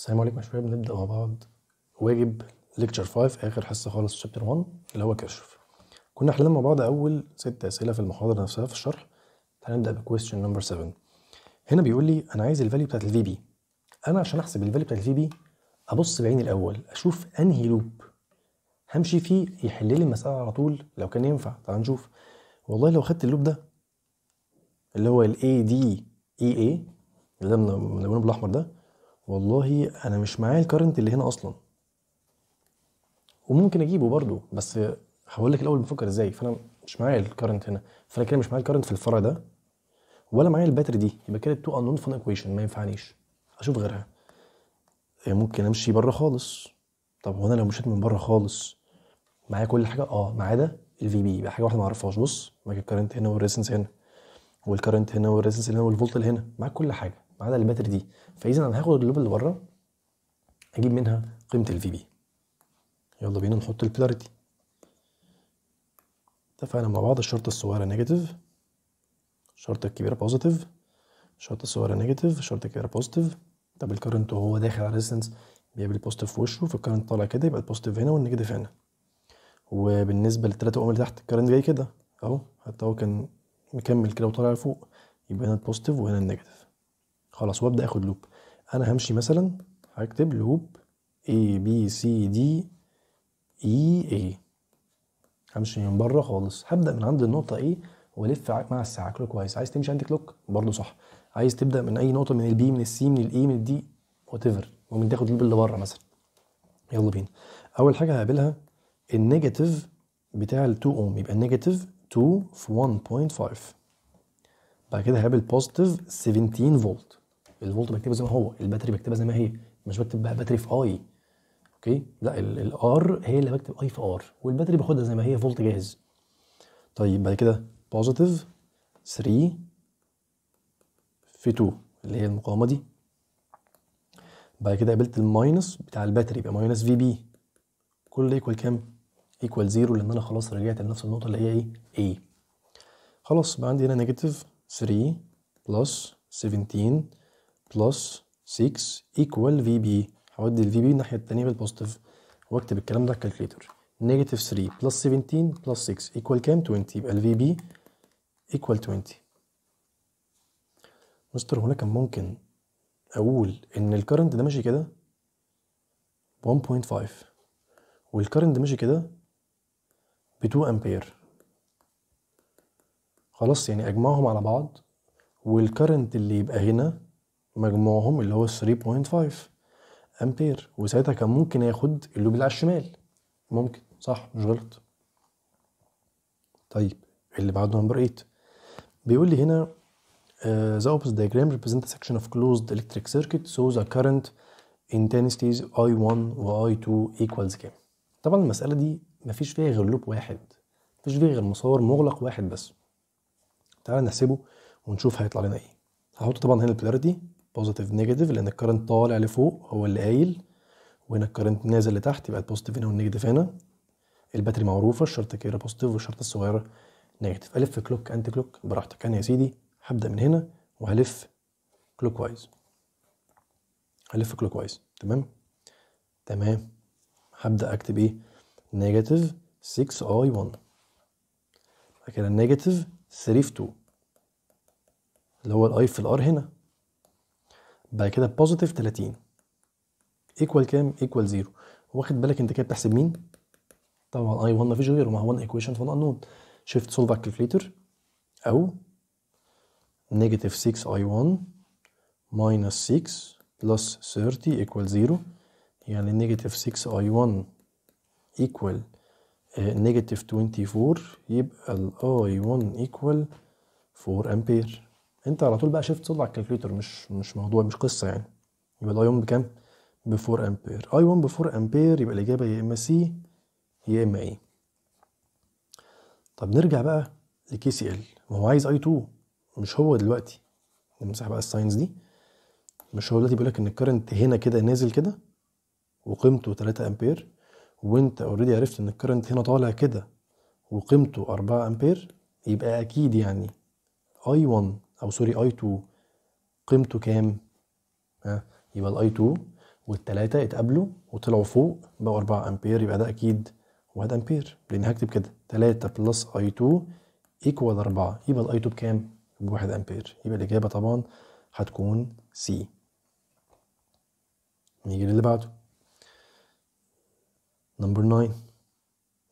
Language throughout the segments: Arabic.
السلام عليكم يا شباب نبدأ مع بعض. واجب lecture 5 آخر حصة خالص chapter 1 اللي هو كيرشوف. كنا حلينا مع بعض أول ست أسئلة في المحاضرة نفسها في الشرح. نبدأ ب question number 7 هنا بيقول لي أنا عايز ال value بتاعت ال VB أنا عشان أحسب ال value بتاعت ال VB أبص بعيني الأول أشوف أنهي loop همشي فيه يحل لي المسألة على طول لو كان ينفع. تعال نشوف. والله لو خدت ال loop ده اللي هو ال AD EA اللي ملونه بالأحمر ده والله أنا مش معايا ال current اللي هنا أصلا. وممكن أجيبه برضو بس هقول لك الأول بفكر إزاي. فأنا مش معايا ال current هنا. فأنا كده مش معايا ال current في الفرع ده ولا معايا ال battery دي. يبقى كده two unknown في one equation ما ينفعنيش. أشوف غيرها. ممكن أمشي بره خالص. طب هو أنا لو مشيت من بره خالص معايا كل حاجة؟ آه ما عدا ال VB يبقى حاجة واحدة ما أعرفهاش. بص معاك ال current هنا وال resistance هنا وال current هنا وال resistance هنا والفولت هنا. معاك كل حاجة. ما عدا ال battery دي. فإذا أنا هاخد ال loop اللي بره أجيب منها قيمة ال VB يلا بينا نحط ال polarity اتفقنا مع بعض الشرطة الصغيرة negative الشرطة الكبيرة positive الشرطة الصغيرة negative الشرطة الكبيرة positive طب ال current وهو داخل على ال resistance بيقابل ال positive في وشه فال current طالع كده يبقى ال positive هنا وال negative هنا. وبالنسبة للثلاثه أوم اللي تحت ال current جاي كده أهو. حتى هو كان مكمل كده وطالع لفوق يبقى هنا ال positive وهنا ال negative خلاص وابدأ آخد loop أنا همشي مثلا هكتب loop A B C D E A. همشي من بره خالص. هبدأ من عند النقطة A وألف مع الساعة. clockwise عايز تمشي anti-clockwise برضه صح. عايز تبدأ من أي نقطة؟ من ال B من ال C من ال E من ال D whatever ممكن تاخد ال loop اللي بره مثلا. يلا بينا. أول حاجة هقابلها ال negative بتاع ال 2 اوم يبقى ال negative 2 في 1.5 بعد كده هقابل positive 17 فولت الفولت بكتبه زي ما هو ال battery بكتبها زي ما هي مش بكتب بقى battery في I okay؟ لا ال R هي اللي بكتب I في R وال battery باخدها زي ما هي فولت جاهز. طيب بعد كده positive 3 في 2 اللي هي المقاومة دي. بعد كده قابلت ال minus بتاع ال battery يبقى minus VB كل equal كام؟ equal zero لأن أنا خلاص رجعت لنفس النقطة اللي هي إيه؟ إيه خلاص بقى عندي هنا negative 3 plus 17 plus 6 equal VB هودي ال VB الناحية الثانية بال positive وأكتب الكلام ده على ال calculator negative 3 plus 17 plus 6 equal كام؟ 20 يبقى ال VB equal 20 مستر هنا كان ممكن أقول إن ال current ده ماشي كده؟ 1.5 وال current ماشي كده؟ ب 2 امبير خلاص يعني أجمعهم على بعض. وال current اللي يبقى هنا مجموعهم اللي هو 3.5 أمبير. وساعتها كان ممكن ياخد ال loop اللي على الشمال. ممكن. صح. مش غلط. طيب. اللي بعده number 8 بيقول لي هنا uh, the opposite diagram represent a section of closed electric circuit so the current intensities I1 و I2 equals كام. طبعا المسألة دي مفيش فيها غير loop واحد. مفيش فيها غير مسار مغلق واحد بس. تعال نحسبه ونشوف هيطلع لنا إيه. هحط طبعا هنا ال polarity positive negative لأن ال current طالع لفوق هو اللي قايل. وهنا ال current نازل لتحت يبقى ال positive هنا وال negative هنا. ال battery معروفة الشرطة الكبيره positive والشرطة الصغيرة negative ألف clock anti clock براحتك. أنا يا سيدي هبدأ من هنا وهلف clockwise هلف clockwise تمام؟ تمام. هبدأ أكتب إيه؟ negative 6 I 1 بعد كده negative 3 في 2 اللي هو ال I في ال R هنا. بعد كده positive 30 equal كام؟ equal zero واخد بالك انت كده بتحسب مين؟ طبعا I 1 مفيش غيره ما هو 1 equation في unknown shift solve على ال calculator أو negative 6 I 1 minus 6 plus 30 equal zero يعني negative 6 I 1 equal negative 24 يبقى ال I 1 equal 4 امبير انت على طول بقى shift solve على ال calculator مش مش موضوع مش قصة يعني. يبقى ال I 1 بكام؟ ب 4 أمبير. I 1 ب 4 أمبير يبقى الإجابة يا إما C يا إما A طب نرجع بقى ل KCL ما هو عايز I 2 مش هو دلوقتي. نمسح بقى ال signs دي. مش هو دلوقتي بيقول لك إن ال current هنا كده نازل كده وقيمته 3 أمبير وإنت already عرفت إن ال current هنا طالع كده وقيمته 4 أمبير يبقى أكيد يعني I 1 أو sorry I 2 قيمته كام؟ ها يبقى ال I 2 والتلاتة اتقابلوا وطلعوا فوق بقوا 4 أمبير يبقى ده أكيد 1 أمبير. لأن هكتب كده 3 plus I 2 equal 4 يبقى ال I 2 بكام؟ ب 1 أمبير. يبقى الإجابة طبعا هتكون C نيجي للي بعده. number 9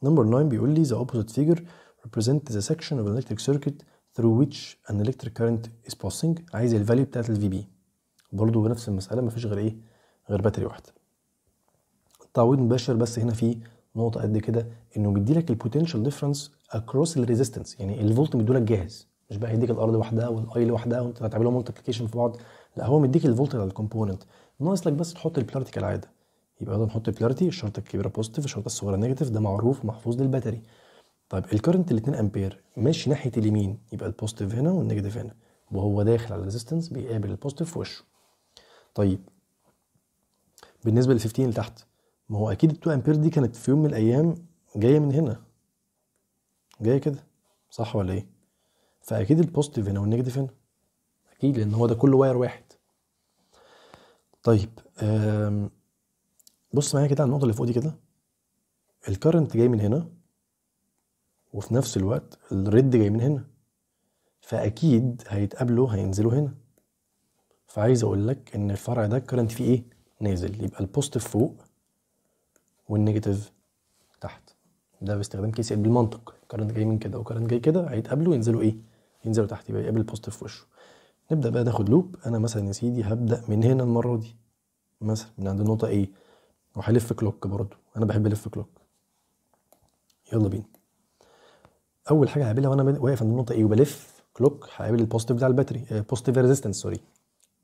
نمبر 9 بيقول لي the opposite figure represent the section of an electric circuit through which an electric current is passing عايز ال value بتاعت ال VB برضه بنفس المسألة مفيش غير إيه؟ غير battery واحدة تعويض مباشر بس هنا في نقطة قد كده إنه بيديلك ال potential difference across ال resistance يعني الفولت مديلك جاهز. مش بقى يديك ال R لوحدها وال I لوحدها وأنت هتعمل multiplication في بعض. لا هو مديك الفولت على ال component ناقص لك بس تحط ال polarity كالعادة. يبقى نحط ال polarity الشرطة الكبيرة positive الشرطة الصغيرة negative ده معروف ومحفوظ لل battery طيب ال current ال 2 امبير ماشي ناحية اليمين يبقى ال positive هنا وال negative هنا وهو داخل على ال resistance بيقابل ال positive في وشه. طيب بالنسبة لل 15 اللي تحت ما هو أكيد ال 2 امبير دي كانت في يوم من الأيام جاية من هنا. جاية كده صح ولا إيه؟ فأكيد ال positive هنا وال negative هنا. أكيد لأن هو ده كله wire واحد. طيب بص معايا كده على النقطة اللي فوق دي كده. ال current جاي من هنا. وفي نفس الوقت الريد جاي من هنا. فأكيد هيتقابلوا هينزلوا هنا. فعايز أقول لك إن الفرع ده ال current فيه إيه؟ نازل. يبقى ال positive فوق وال negative تحت. ده باستخدام KCL بالمنطق current جاي من كده و current جاي كده هيتقابلوا ينزلوا إيه؟ ينزلوا تحت. يبقى يقابل ال positive في وشه. نبدأ بقى ناخد loop أنا مثلا يا سيدي هبدأ من هنا المرة دي. مثلا من عند النقطه A وهلف clock برضو. أنا بحب ألف clock يلا بينا. أول حاجة هقابلها وأنا واقف عند النقطة A وبلف clock هقابل ال positive بتاع ال battery positive resistance sorry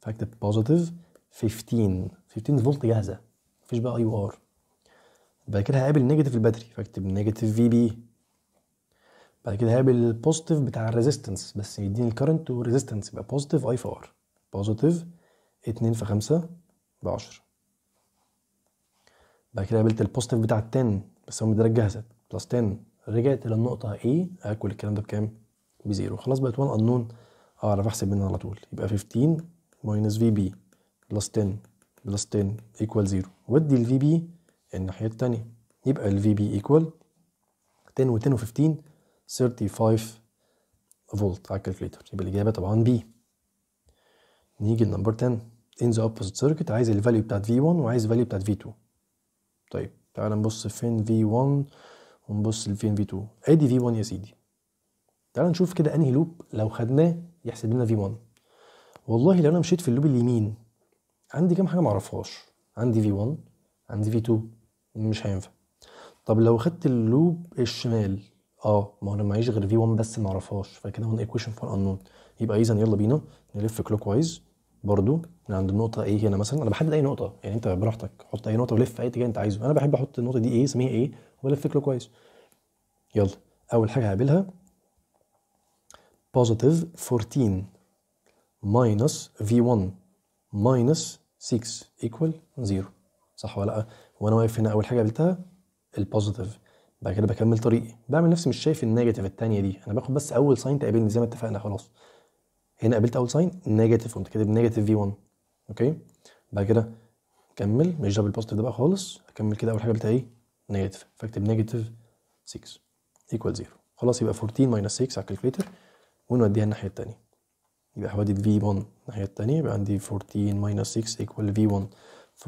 فاكتب positive 15 15 فولت جاهزة مفيش بقى I و R بعد كده هقابل negative ال battery فاكتب negative VB بعد كده هقابل ال positive بتاع ال resistance بس يديني ال current وال resistance يبقى positive I في R positive 2 في 5 ب 10 بعد كده قابلت ال positive بتاع ال 10 بس هو مديلك جاهزة plus 10 رجعت للنقطه A هاكل الكلام ده بكام؟ ب zero. خلاص بقت 1 انون أعرف أحسب منها على طول. يبقى 15 minus VB plus 10 plus 10 equal 0 ودي ال VB الناحية التانية. يبقى ال VB equal 10 و10 و15 35 فولت على الكالكوليتر يبقى الإجابة طبعا B نيجي ل number 10 in the opposite circuit عايز ال value بتاعت V1 وعايز الفاليو بتاعت V2 طيب تعال نبص فين V1 ونبص لفين V2 ادي V1 يا سيدي. تعال نشوف كده انهي لوب لو خدناه يحسب لنا V1 والله لو أنا مشيت في ال loop اليمين عندي كام حاجة معرفهاش؟ عندي V1 عندي V2 مش هينفع. طب لو خدت ال loop الشمال آه ما أنا معيش غير V1 بس معرفهاش فكده one equation for unknown يبقى اذا يلا بينا نلف clockwise برضو من عند النقطة A هنا مثلا. أنا بحدد أي نقطة يعني أنت براحتك حط أي نقطة ولف في أي اتجاه أنت عايزه. أنا بحب أحط النقطة دي إيه اسميها A والف clockwise يلا أول حاجة هقابلها. Positive 14 minus V1 minus 6 equal 0 صح ولا لأ؟ وأنا واقف هنا أول حاجة قابلتها ال positive بعد كده بكمل طريقي. بعمل نفسي مش شايف ال negative التانية دي. أنا باخد بس أول sign تقابلني زي ما اتفقنا خلاص. هنا قابلت أول sign negative قمت كاتب negative V1 okay؟ بعد كده كمل. مش double positive ده بقى خالص. اكمل كده أول حاجة قابلتها إيه؟ negative. فاكتب negative 6 equal 0 خلاص يبقى 14 minus 6 على الكالكوليتر ونوديها الناحية الثانية يبقى هودي V1 الناحية الثانية يبقى عندي 14 minus 6 equal V1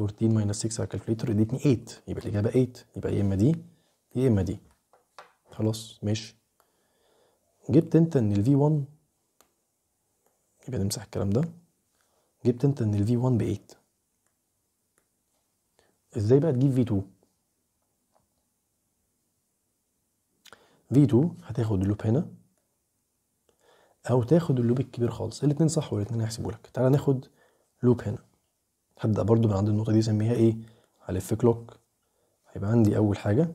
14 minus 6 على الكالكوليتر ادتني 8 يبقى الإجابة 8 يبقى يا إما دي يا إما دي. خلاص ماشي. جبت انت إن ال V1 يبقى نمسح الكلام ده. جبت انت إن ال V1 ب 8 إزاي بقى تجيب V2 V2 هتاخد ال loop هنا. أو تاخد ال loop الكبير خالص. الاتنين صح والاتنين هيحسبوا لك. تعالى ناخد loop هنا. هبدأ برضو من عند النقطة دي أسميها A؟ هلف clock هيبقى عندي أول حاجة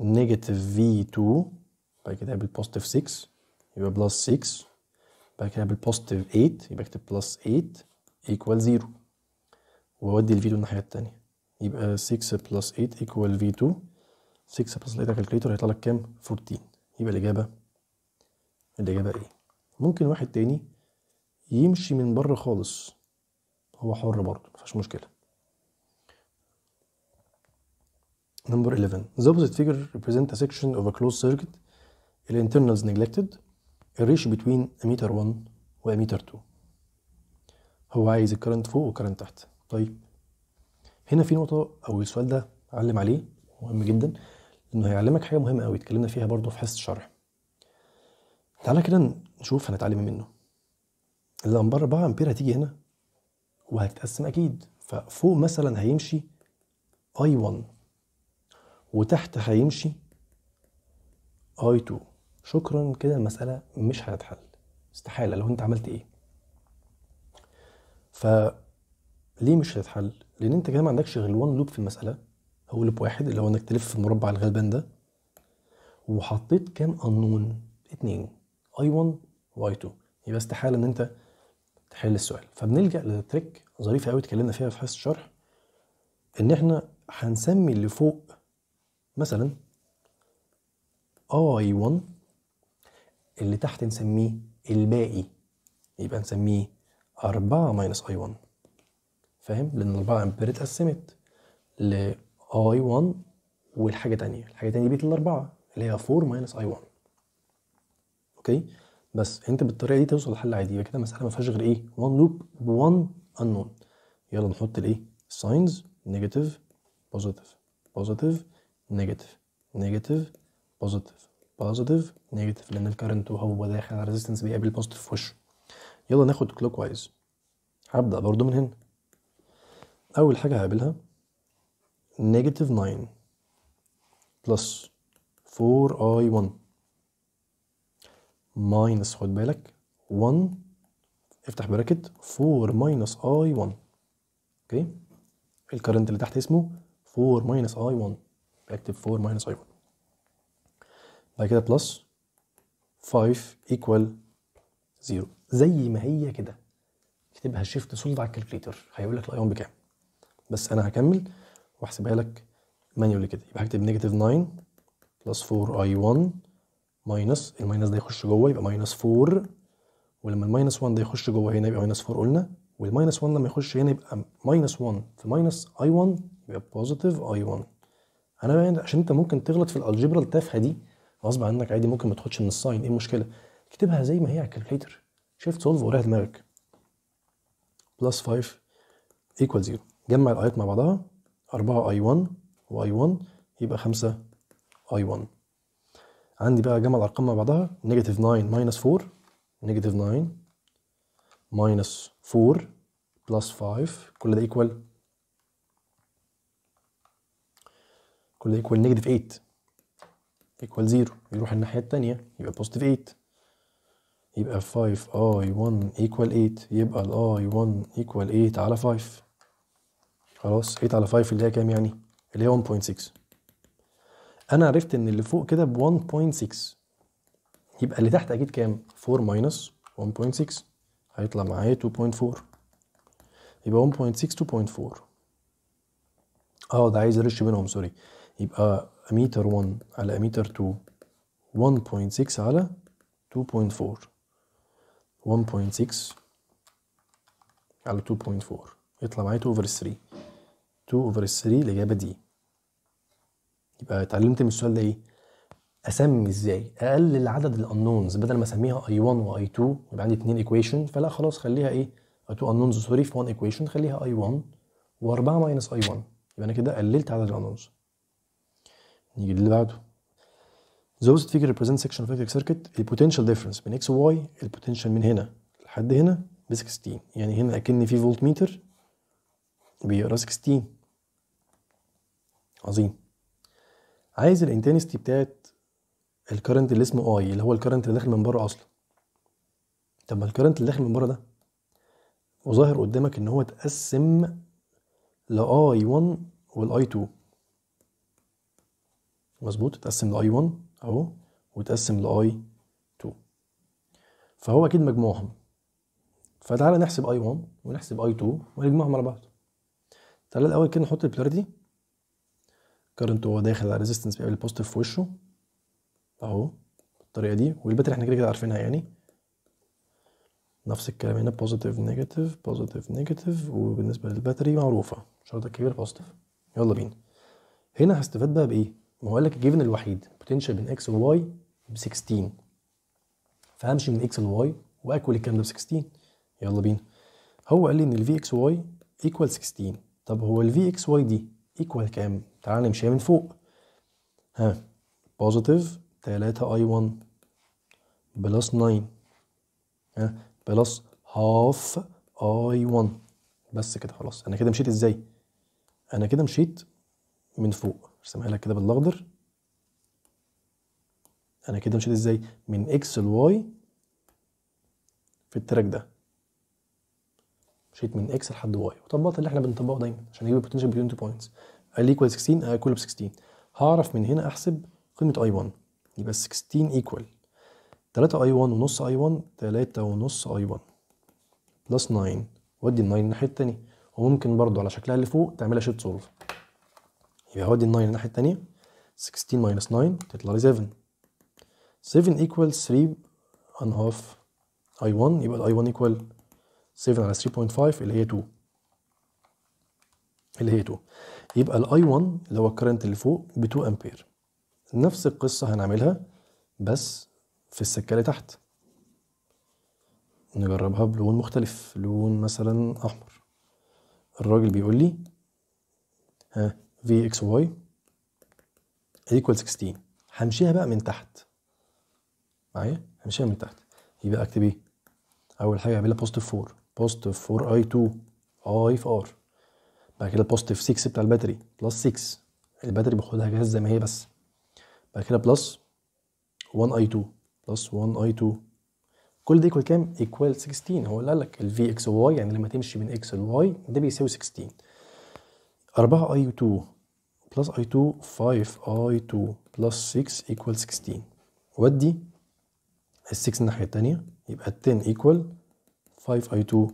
negative V2 بعد كده بال positive 6 يبقى plus 6 بعد كده بال positive 8 يبقى اكتب plus 8 equal 0 وأودي ال V2 الناحية الثانية يبقى 6 plus 8 equal V2 6 plus 8 على الكالكوليتر هيطلع لك كام؟ 14 يبقى الإجابة الإجابة A ممكن واحد تاني يمشي من بره خالص. هو حر برضه مفيهاش مشكلة. Number 11 The opposite figure represent a section of a closed circuit. ال internals neglected. ال ratio between ammeter 1 و ammeter 2 هو عايز الكرنت فوق والكرنت تحت. طيب. هنا في نقطة أو السؤال ده علم عليه مهم جدا. لأنه هيعلمك حاجة مهمة أوي اتكلمنا فيها برضه في حصة الشرح. تعالى كده نشوف هنتعلم منه. الأمبار 4 أمبير هتيجي هنا وهتتقسم أكيد. ففوق مثلا هيمشي آي 1 وتحت هيمشي I2 شكرا كده المسألة مش هتتحل. استحالة. لو أنت عملت إيه؟ فليه مش هتتحل؟ لأن أنت كده ما عندكش غير one loop في المسألة. هو loop واحد اللي هو إنك تلف في المربع الغلبان ده وحطيت كام قانون اتنين I1 و I2 يبقى استحالة إن أنت تحل السؤال. فبنلجأ ل trick ظريفة قوي اتكلمنا فيها في حصة الشرح إن إحنا هنسمي اللي فوق مثلا I1 اللي تحت نسميه الباقي. يبقى نسميه 4 minus I1 فاهم؟ لأن 4 امبير اتقسمت ل I1 والحاجة تانية. الحاجة تانية بقت الأربعة اللي هي 4 minus I1 okay؟ بس أنت بالطريقة دي توصل لحل عادي. يبقى كده مسألة ما فيهاش غير إيه؟ 1 loop ب 1 انون يلا نحط الإيه؟ ال signs negative positive positive negative negative positive positive negative لأن ال current وهو داخل على resistance بيقابل ال positive في وشه. يلا ناخد clockwise هبدأ برضو من هنا. أول حاجة هقابلها negative 9 plus 4 I1 minus خد بالك. 1 افتح bracket. 4 minus I1 okay ال current اللي تحت اسمه 4 minus I1 بكتب 4 minus I1 بعد كده plus 5 equal 0 زي ما هي كده. اكتبها shift solve على ال calculator هيقول لك ال I1 بكام. بس أنا هكمل. واحسبها لك manually كده. يبقى هكتب negative 9 plus 4 I1 minus ال minus ده يخش جوه يبقى minus 4 ولما ال minus 1 ده يخش جوه هنا يبقى minus 4 قلنا. وال minus 1 لما يخش هنا يبقى minus 1 في minus I1 يبقى positive I1 أنا بقى عشان أنت ممكن تغلط في ال algebra التافهة دي غصب عنك عادي ممكن ما تاخدش من ال sign إيه المشكلة؟ اكتبها زي ما هي على ال calculator shift solve وريها دماغك. plus 5 equal 0 جمع ال I ات مع بعضها. 4 I1 و I1 يبقى 5 I1 عندي بقى جمع الأرقام مع بعضها. negative 9 minus 4 negative 9 minus 4 plus 5 كل ده equal كل ده equal negative 8 equal 0 يروح الناحية التانية يبقى positive 8 يبقى 5 I1 equal 8 يبقى ال I1 equal 8 على 5 خلاص 8 على 5 اللي هي كام يعني؟ اللي هي 1.6 أنا عرفت إن اللي فوق كده ب 1.6 يبقى اللي تحت أكيد كام؟ 4 minus 1.6 هيطلع معايا 2.4 يبقى 1.6 2.4 آه ده عايز ratio بينهم sorry يبقى اميتر 1 على اميتر 2 1.6 على 2.4 1.6 على 2.4 يطلع معايا 2 over 3 2 over 3 الإجابة دي يبقى اتعلمت من السؤال ده إيه؟ أسمي إزاي؟ أقلل عدد ال unknowns بدل ما أسميها I 1 و I 2 يبقى عندي اتنين equation فلا خلاص خليها إيه؟ اي 2 unknowns sorry في 1 equation خليها I 1 و4 minus I 1 يبقى أنا كده قللت عدد ال unknowns نيجي للي بعده. The figure represent section of electric circuit. ال potential difference بين x و y ال potential من هنا لحد هنا ب 16 يعني هنا أكن في فولت ميتر بيقرا 16 عظيم. عايز ال intensity بتاعت ال current اللي اسمه I اللي هو ال current اللي داخل من بره أصلا. طب ما ال current اللي داخل من بره ده وظاهر قدامك إن هو اتقسم ل I 1 وال I 2 مظبوط؟ اتقسم ل I 1 أهو واتقسم ل I 2 فهو أكيد مجموعهم. فتعالى نحسب I 1 ونحسب I 2 ونجمعهم على بعض. تعالى الأول كده نحط ال polarity current هو داخل على resistance بيقابل ال positive في وشه. أهو بالطريقة دي. وال battery إحنا كده كده عارفينها يعني. نفس الكلام هنا positive negative positive negative وبالنسبة لل battery معروفة. الشرط الكبير positive يلا بينا. هنا هستفاد بقى بإيه؟ ما هو قال لك ال given الوحيد potential بين X و Y ب 16 فهمشي من X ل Y واكل الكلام ده ب 16 يلا بينا. هو قال لي إن ال V X Y equal 16 طب هو ال V X Y دي equal كام؟ تعال نمشيها من فوق. ها positive 3 I 1 plus 9 ها plus half I 1 بس كده خلاص. أنا كده مشيت إزاي؟ أنا كده مشيت من فوق. أرسمها لك كده بالأخضر. أنا كده مشيت إزاي؟ من X ل Y في ال track ده. مشيت من X لحد Y وطبقت اللي إحنا بنطبقه دايما عشان نجيب ال potential two points قال لي equal 16 equal ب 16 هعرف من هنا أحسب قيمة I 1 يبقى 16 equal 3 I 1 ونص I 1 3 ونص I 1 plus 9 ودي ال 9 الناحية التانية. وممكن برضو على شكلها اللي فوق تعملها shift solve يبقى هودي ال 9 الناحية التانية. 16 minus 9 تطلع لي 7 7 equals 3 and half I1 يبقى ال I 1 equal 7 على 3.5 اللي هي 2 اللي هي 2 يبقى ال I 1 اللي هو ال current اللي فوق ب 2 امبير نفس القصة هنعملها بس في السكة اللي تحت. نجربها بلون مختلف لون مثلا أحمر. الراجل بيقول لي ها V X Y equal 16 همشيها بقى من تحت. معايا؟ همشيها من تحت. يبقى اكتب إيه؟ أول حاجة اعملها positive 4 positive 4 I 2 I في R بعد كده positive 6 بتاع ال battery plus 6 ال battery باخدها جاهز زي ما هي بس. بعد كده plus 1 I 2 plus 1 I 2 كل ده equal كام؟ equal 16 هو اللي قال لك ال V X Y يعني لما تمشي من X ل Y ده بيساوي 16 4 I 2 plus I 2 5 I 2 plus 6 equal 16 ودي ال 6 الناحية التانية يبقى ال 10 equal 5 I 2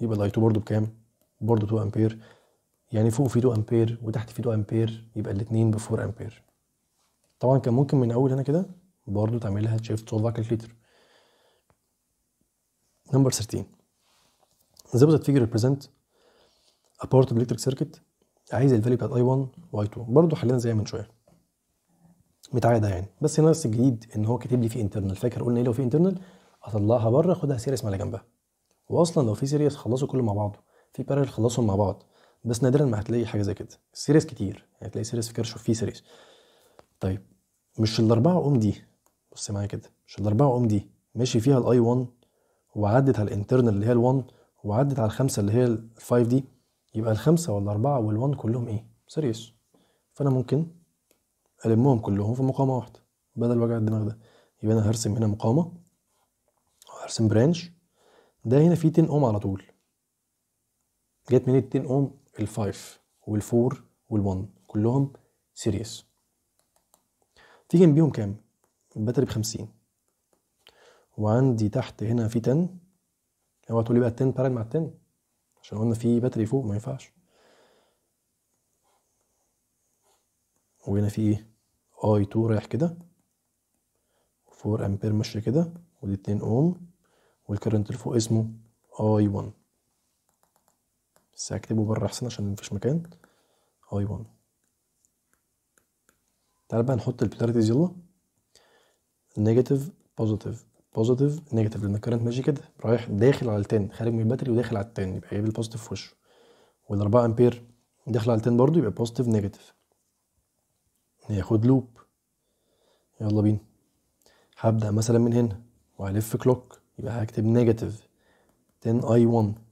يبقى ال I 2 برضو بكام؟ برضو 2 امبير يعني فوق في 2 أمبير وتحت في 2 أمبير يبقى الاثنين ب 4 أمبير. طبعا كان ممكن من أول هنا كده برضو تعملها shift solve على ال calculator number 13 the opposite figure represent a part of electric عايز ال value بتاعت I 1 و I 2 برضه حلينا زي من شوية. معتادة يعني. بس هنا بس الجديد إن هو كاتب لي في internal فاكر قلنا إيه لو في انترنال أطلعها بره اخدها series اللي جنبها واصلا لو في series خلصوا كله مع بعض في parallel خلصهم مع بعض. بس نادرا ما هتلاقي حاجة زي كده. series كتير يعني هتلاقي series في كيرشوف فيه series. طيب مش الأربعة أم دي؟ بص معايا كده مش الأربعة أم دي. ماشي فيها ال I 1 وعدت على ال internal اللي هي ال1 وعدت على الخمسة اللي هي ال5 دي. يبقى الخمسة والأربعة وال1 كلهم إيه؟ series. فأنا ممكن ألمهم كلهم في مقاومة واحدة بدل وجع الدماغ ده. يبقى أنا هرسم هنا مقاومة وهرسم branch ده هنا فيه 10 اوم على طول. جت منين 10 اوم ال5 وال4 وال1 كلهم series. في جنبيهم كام؟ ال battery بخمسين. وعندي تحت هنا في 10 اوعى تقولي بقى 10 parallel مع 10 عشان قلنا في battery فوق ما ينفعش. وهنا في إيه I 2 رايح كده. 4 امبير ماشية كده. ودي 2 اوم. وال current اللي فوق اسمه I 1 بس هكتبه بره أحسن عشان مفيش مكان. I 1 تعال بقى نحط ال polarities يلا. negative positive positive negative لأن ال current ماشي كده. رايح داخل على ال10 خارج من ال battery وداخل على ال10 يبقى جايب ال positive في وشه. وال4 امبير داخل على ال10 برضه يبقى positive negative ياخد loop يلا بينا. هبدأ مثلا من هنا. وهلف clock يبقى هكتب negative 10 I 1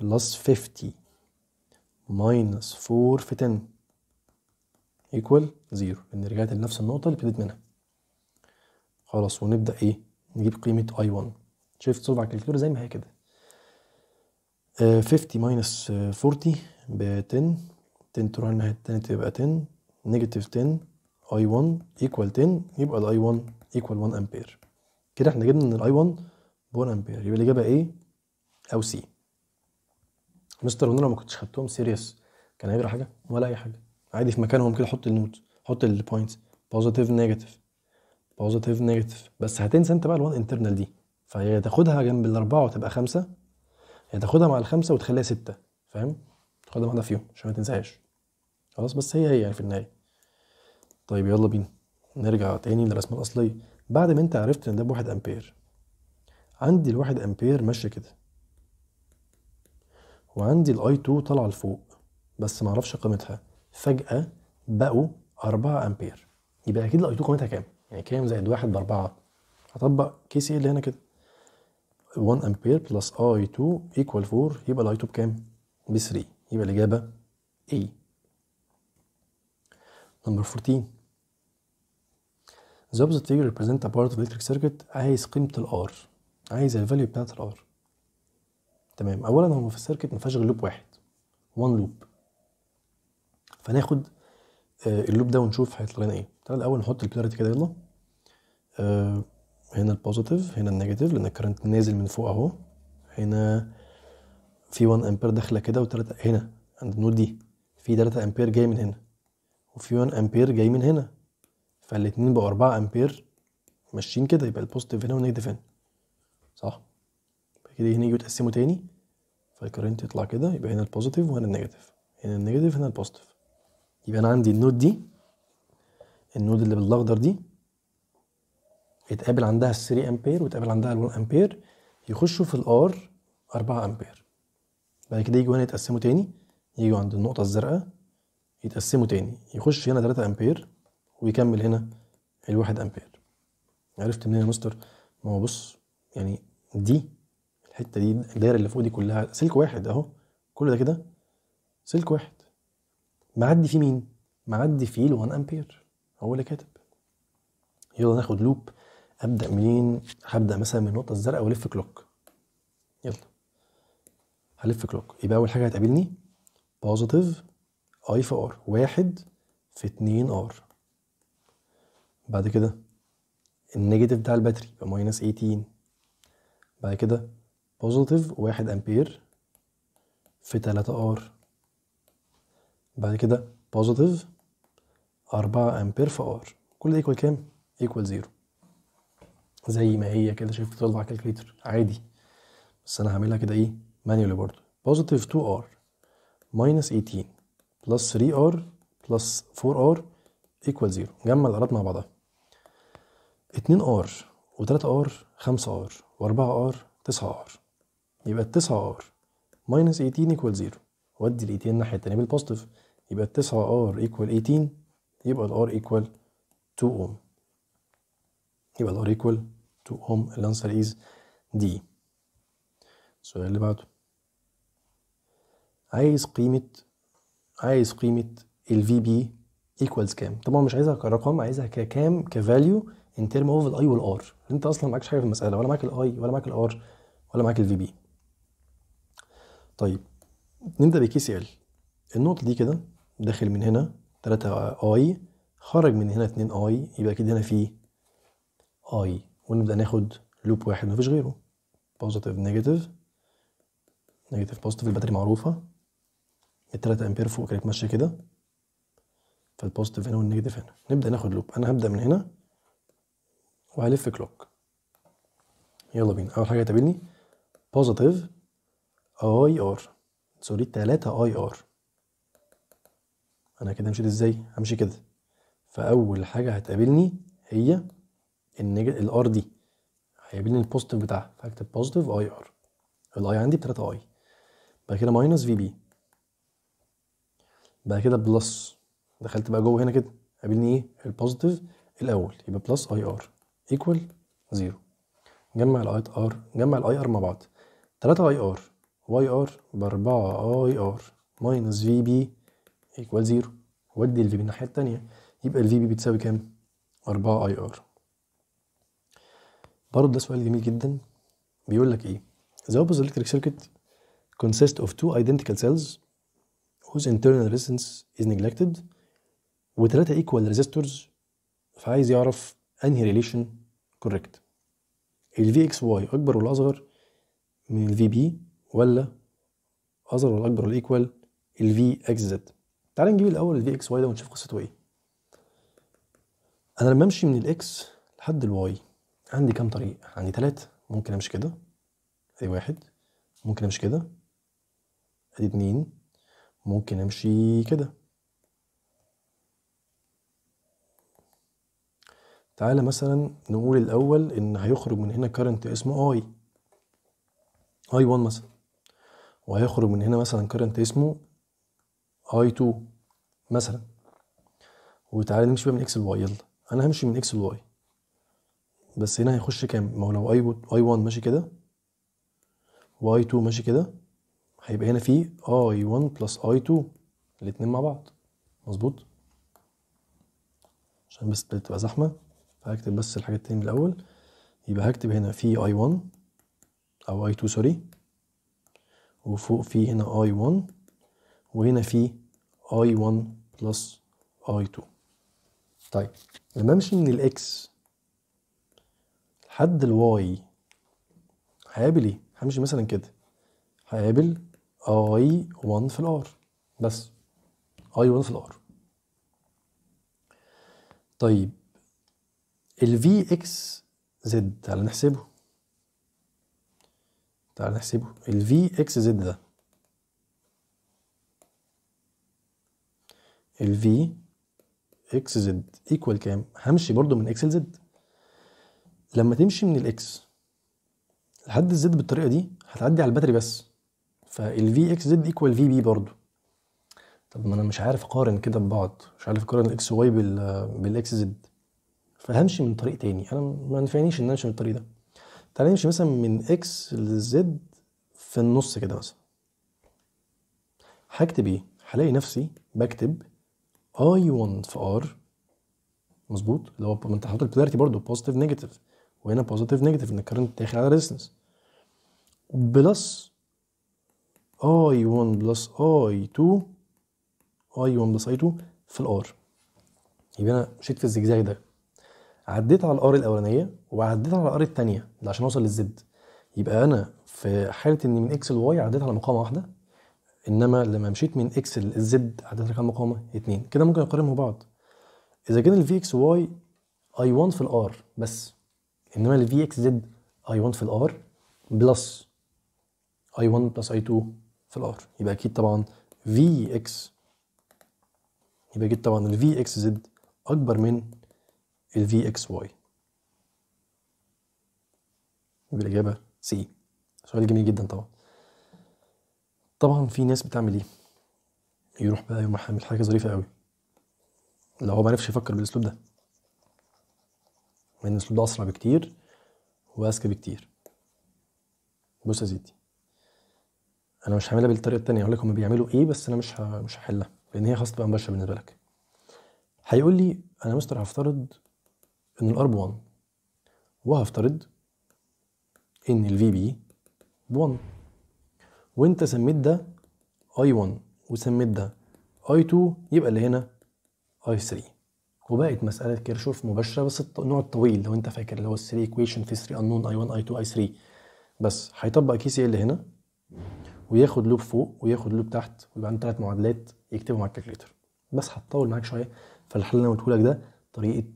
plus 50 minus 4 في 10 equal zero لأن رجعت لنفس النقطة اللي ابتديت منها. خلاص ونبدأ إيه؟ نجيب قيمة I 1 shift solve على ال calculator زي ما هي كده. آه 50 minus 40 ب 10 10 تروح الناحية التانية تبقى 10 negative 10 I 1 equal 10 يبقى ال I 1 equal 1 امبير كده إحنا جبنا إن ال I 1 ب 1 امبير يبقى الإجابة إيه؟ أو C مستر لو ما كنتش خدتهم series كان هيجرى حاجة؟ ولا أي حاجة. عادي في مكانهم كده حط ال node حط ال points positive negative positive negative بس هتنسى أنت بقى ال1 internal دي. فهي تاخدها جنب الأربعة وتبقى خمسة هي تاخدها مع الخمسة وتخليها ستة. فاهم؟ تاخدها واحدة فيهم عشان ما تنساهاش. خلاص بس هي هي يعني في النهاية. طيب يلا بينا. نرجع تاني للرسمة الأصلية. بعد ما أنت عرفت إن ده بواحد أمبير عندي الواحد أمبير ماشية كده. وعندي ال I 2 طالعة لفوق بس معرفش قيمتها. فجأة بقوا أربعة أمبير. يبقى أكيد ال I 2 قيمتها كام؟ يعني كام زائد واحد بأربعة. هطبق KCL هنا كده. 1 أمبير plus I 2 equal 4 يبقى ال I 2 بكام؟ ب 3 يبقى الإجابة A. number 14 The opposite figure represent a part of electric circuit. عايز قيمة ال R عايز ال value بتاعت ال R تمام. اولا هو في ال circuit ما فيهاش غير loop واحد 1 loop فناخد آه ال loop ده ونشوف هيطلع لنا إيه. تعالى الأول نحط ال polarity كده يلا. آه هنا ال positive هنا ال negative لأن ال current نازل من فوق أهو. هنا في 1 امبير داخلة كده و3 هنا عند ال node دي. في 3 امبير جاي من هنا وفي 1 امبير جاي من هنا. فالاتنين بقوا 4 امبير ماشيين كده يبقى ال positive هنا وال negative هنا. صح؟ كده هنا يجوا يتقسموا تاني. فال current يطلع كده يبقى هنا ال positive وهنا ال negative هنا ال negative هنا ال positive يبقى أنا عندي ال node دي ال node اللي بالأخضر دي يتقابل عندها ال 3 أمبير ويتقابل عندها ال 1 أمبير يخشوا في ال R 4 أمبير. بعد كده يجوا هنا يتقسموا تاني يجوا عند النقطة الزرقاء يتقسموا تاني. يخش هنا 3 أمبير ويكمل هنا الواحد أمبير. عرفت منين يا مستر؟ ما هو بص يعني دي الحتة دي الدايرة اللي فوق دي كلها. سلك واحد أهو. كل ده كده؟ سلك واحد. معدي فيه مين؟ معدي فيه ال 1 امبير هو اللي كاتب. يلا ناخد loop أبدأ منين؟ هبدأ مثلا من النقطة الزرقاء وألف clock يلا. هلف clock يبقى أول حاجة هتقابلني؟ positive I في R واحد في اتنين R بعد كده ال negative بتاع ال battery يبقى minus 18 بعد كده positive واحد أمبير في تلاتة R. بعد كده positive أربعة أمبير في R. كل ده equal كام؟ equal zero زي ما هي كده شايف تطلع calculator عادي. بس أنا هعملها كده إيه؟ manually برضه. positive 2 R minus 18 plus 3 R plus 4 R equal 0 جمع ال R ات مع بعضها. 2 R و3 R 5 يبقى ال 9 R minus 18 equal 0 ودي ال 18 الناحية التانية بال positive يبقى ال 9 R equal 18 يبقى ال R equal 2 اوم يبقى ال R equal 2 اوم ال answer is D السؤال اللي بعده. عايز قيمة عايز قيمة ال VB equals كام؟ طبعا مش عايزها كرقم عايزها ككام ك value in term of ال I وال R انت أصلا معكش حاجة في المسألة ولا معاك ال I ولا معاك ال R ولا معاك ال VB طيب نبدأ ب KCL. النقطة دي كده داخل من هنا 3 I. خرج من هنا 2 I يبقى أكيد هنا في I. ونبدأ ناخد loop واحد مفيش غيره. positive negative. negative positive ال battery معروفة. التلاتة أمبير فوق كانت ماشية كده. فال positive هنا وال negative هنا. نبدأ ناخد loop. أنا هبدأ من هنا وهلف clock يلا بينا. أول حاجة هتقابلني. positive I R. sorry 3 I R. أنا كده مشيت إزاي؟ همشي كده. فأول حاجة هتقابلني هي ال R دي. هيقابلني ال positive بتاعها. فاكتب positive I R. ال I عندي ب 3 I بعد كده minus VB بعد كده plus دخلت بقى جوه هنا كده. قابلني إيه؟ ال positive الأول. يبقى plus I R equal zero جمع ال IR جمع ال IR مع بعض. 3 IR و IR ب 4 IR minus VB equal zero. ودي ال VB الناحية التانية. يبقى ال VB بتساوي كام؟ 4 IR. برضه ده سؤال جميل جدا. بيقول لك إيه؟ The opposite electric circuit consists of two identical cells whose internal resistance is neglected و three equal resistors. فعايز يعرف أنهي relation correct ال VXY أكبر ولا أصغر من ال VB ولا أصغر ولا أكبر ولا equal ال VXZ تعال نجيب الأول ال VXY ده ونشوف قصته إيه. أنا لما أمشي من ال X لحد ال Y عندي كام طريق؟ عندي تلاتة ممكن أمشي كده. أدي واحد. ممكن أمشي كده. أدي اتنين. ممكن أمشي كده. تعالى مثلا نقول الأول إن هيخرج من هنا current اسمه I I 1 مثلا. وهيخرج من هنا مثلا current اسمه I 2 مثلا. وتعالى نمشي بقى من X ل Y يلا. أنا همشي من X ل Y بس هنا هيخش كام؟ ما هو لو I I 1 ماشي كده. و I 2 ماشي كده. هيبقى هنا في I 1 plus I 2 الاتنين مع بعض. مظبوط؟ عشان بس بتبقى زحمة. فهكتب بس الحاجات التانية من الأول. يبقى هكتب هنا في I 1 أو I 2 sorry وفوق في هنا I 1 وهنا في I 1 plus I 2 طيب لما امشي من ال X لحد ال Y هقابل إيه؟ همشي مثلا كده. هقابل I 1 في ال R. بس I 1 في ال R. طيب ال VXZ تعالى نحسبه. تعالى نحسبه. ال VXZ ده. ال VXZ equal كام؟ همشي برضو من X ل Z لما تمشي من ال X لحد ال Z بالطريقة دي هتعدي على ال battery بس. فال VXZ equal VB برضو. طب ما أنا مش عارف أقارن كده ببعض. مش عارف أقارن الاكس واي بال بالاكس زد فهمشي من طريق تاني. أنا ما نفعنيش إن أمشي من الطريق ده. تعالى نمشي مثلا من X ل Z في النص كده مثلا. هكتب إيه؟ هلاقي نفسي بكتب I 1 في R مظبوط؟ اللي هو ما انت حاطط ال polarity برضه positive negative وهنا positive negative إن ال current داخل على resistance plus I 1 plus I 2 I 1 plus I 2 في ال R يبقى أنا مشيت في الزجزاج ده. عديت على ال R الأولانية. وعديت على ال R الثانية ده عشان أوصل لل Z. يبقى أنا في حالة إني من X ل Y عديت على مقاومة واحدة إنما لما مشيت من X لل Z عديت على مقاومة اتنين. كده ممكن أقارنهم ببعض. إذا كان ال VXY I 1 في ال R بس إنما ال VXZ I 1 في ال R plus I 1 plus I 2 في ال R يبقى أكيد طبعا VX يبقى أكيد طبعا ال VXZ أكبر من ال VXY يبقى الاجابه C سؤال جميل جدا طبعا. طبعا في ناس بتعمل إيه؟ يروح بقى يقوم عامل حاجة ظريفة قوي. لو هو ما عرفش يفكر بالأسلوب ده. لأن الأسلوب ده أسرع بكتير وأذكى بكتير. بص يا سيدي. أنا مش هعملها بالطريقة التانية. هقول لك بيعملوا إيه بس أنا مش ه... مش هحلها. لأن هي خلاص تبقى مباشرة بالنسبة لك. هيقول لي أنا مستر هفترض إن ال R ب 1 وهفترض إن ال VB ب 1 وإنت سميت ده I 1 وسميت ده I 2 يبقى اللي هنا I 3 وبقت مسألة كيرشوف مباشرة بس النوع الطويل لو أنت فاكر اللي هو ال 3 equation في 3 unknown I 1 I 2 I 3 بس هيطبق KCL هنا؟ وياخد loop فوق وياخد loop تحت ويبقى عنده ثلاث معادلات يكتبهم على ال calculator بس هتطول معاك شوية. فالحل اللي أنا لك ده طريقة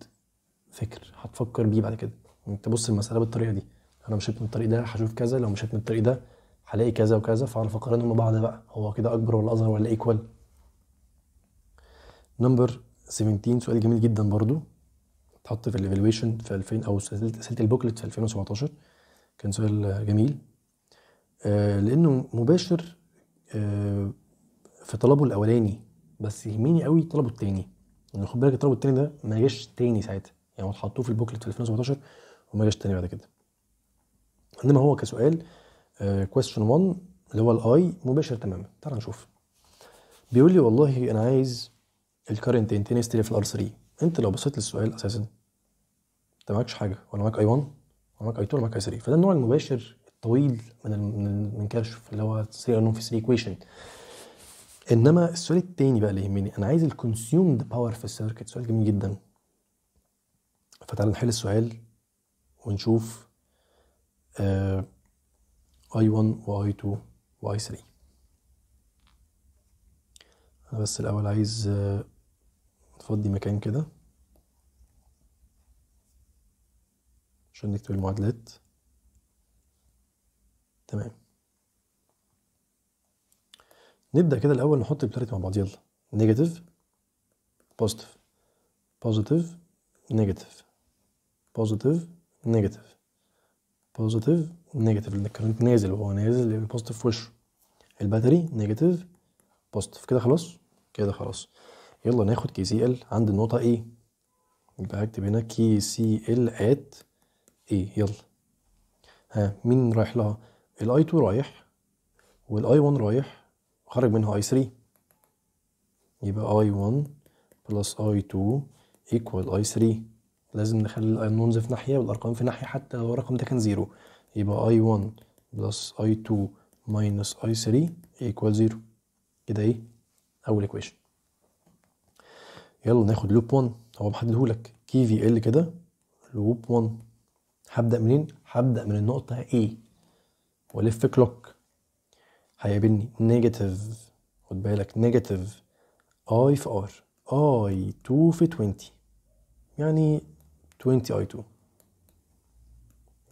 فكر هتفكر بيه بعد كده. انت بص المسألة بالطريقة دي. أنا مشيت من الطريق ده هشوف كذا لو مشيت من الطريق ده هلاقي كذا وكذا فاعرف اقارنهم ببعض بقى. هو كده اكبر ولا اصغر ولا equal number 17 سؤال جميل جدا برضو. اتحط في ال evaluation في 2000 أو سلسله ال booklet في 2017 كان سؤال جميل. آه لأنه مباشر آه في طلبه الأولاني بس يهمني قوي طلبه التاني. يعني خد بالك طلبه التاني ده ما جاش تاني ساعتها. يعني هو اتحطوه في ال booklet في 2017 وما جاش تاني بعد كده. انما هو كسؤال question 1 اللي هو ال I مباشر تماما. تعال نشوف. بيقول لي والله أنا عايز ال current intensity في ال R 3 أنت لو بصيت للسؤال أساسا أنت معكش حاجة. ولا معاك I 1 ولا معاك I 2 ولا معاك I 3 فده النوع المباشر الطويل من من كيرشوف اللي هو 3 unknown في 3 equation إنما السؤال التاني بقى اللي يهمني أنا عايز ال consumed power في ال circuit. سؤال جميل جدا. فتعال نحل السؤال ونشوف آه I 1 و I 2 و I 3 أنا بس الأول عايز آه، نفضي مكان كده. عشان نكتب المعادلات. تمام. نبدأ كده الأول نحط ال polarity مع بعض. يلا. negative positive. positive negative. positive negative. positive negative ال current نازل وهو نازل يبقى positive في وشه. ال battery negative positive كده خلاص؟ كده خلاص. يلا ناخد KCL. عند النقطة A. يبقى هكتب هنا KCL at A. يلا. ها مين رايح لها؟ ال I 2 رايح وال I 1 رايح وخرج منها I 3 يبقى I 1 plus I 2 equal I 3 لازم نخلي ال unknowns في ناحية والأرقام في ناحية حتى لو الرقم ده كان zero يبقى I 1 plus I 2 minus I 3 equal zero كده إيه؟ أول equation يلا ناخد loop 1 هو محددهولك KVL كده. loop 1 هبدأ منين؟ هبدأ من النقطة A. والف clock هيقابلني negative خد بالك negative I في R I 2 في 20 يعني 20 I 2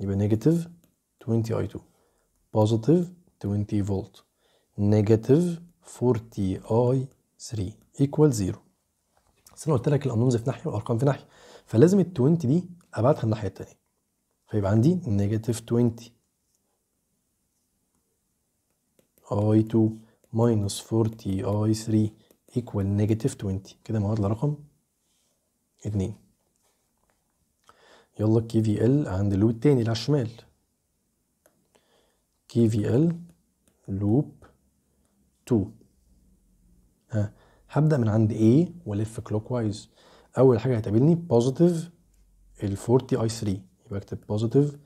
يبقى negative 20 I 2 positive 20 فولت negative 40 I 3 equal 0 بس أنا قلت لك ال unknowns في ناحية والأرقام في ناحية. فلازم ال 20 دي ابعتها الناحية التانية. فيبقى عندي negative 20 I 2 minus 40 I 3 equal negative 20 كده معادلة رقم اتنين. يلا KVL عند ال loop التاني الشمال. KVL loop 2 ها هبدأ من عند A والف clockwise أول حاجة هتقابلني positive ال 40 I 3 يبقى اكتب positive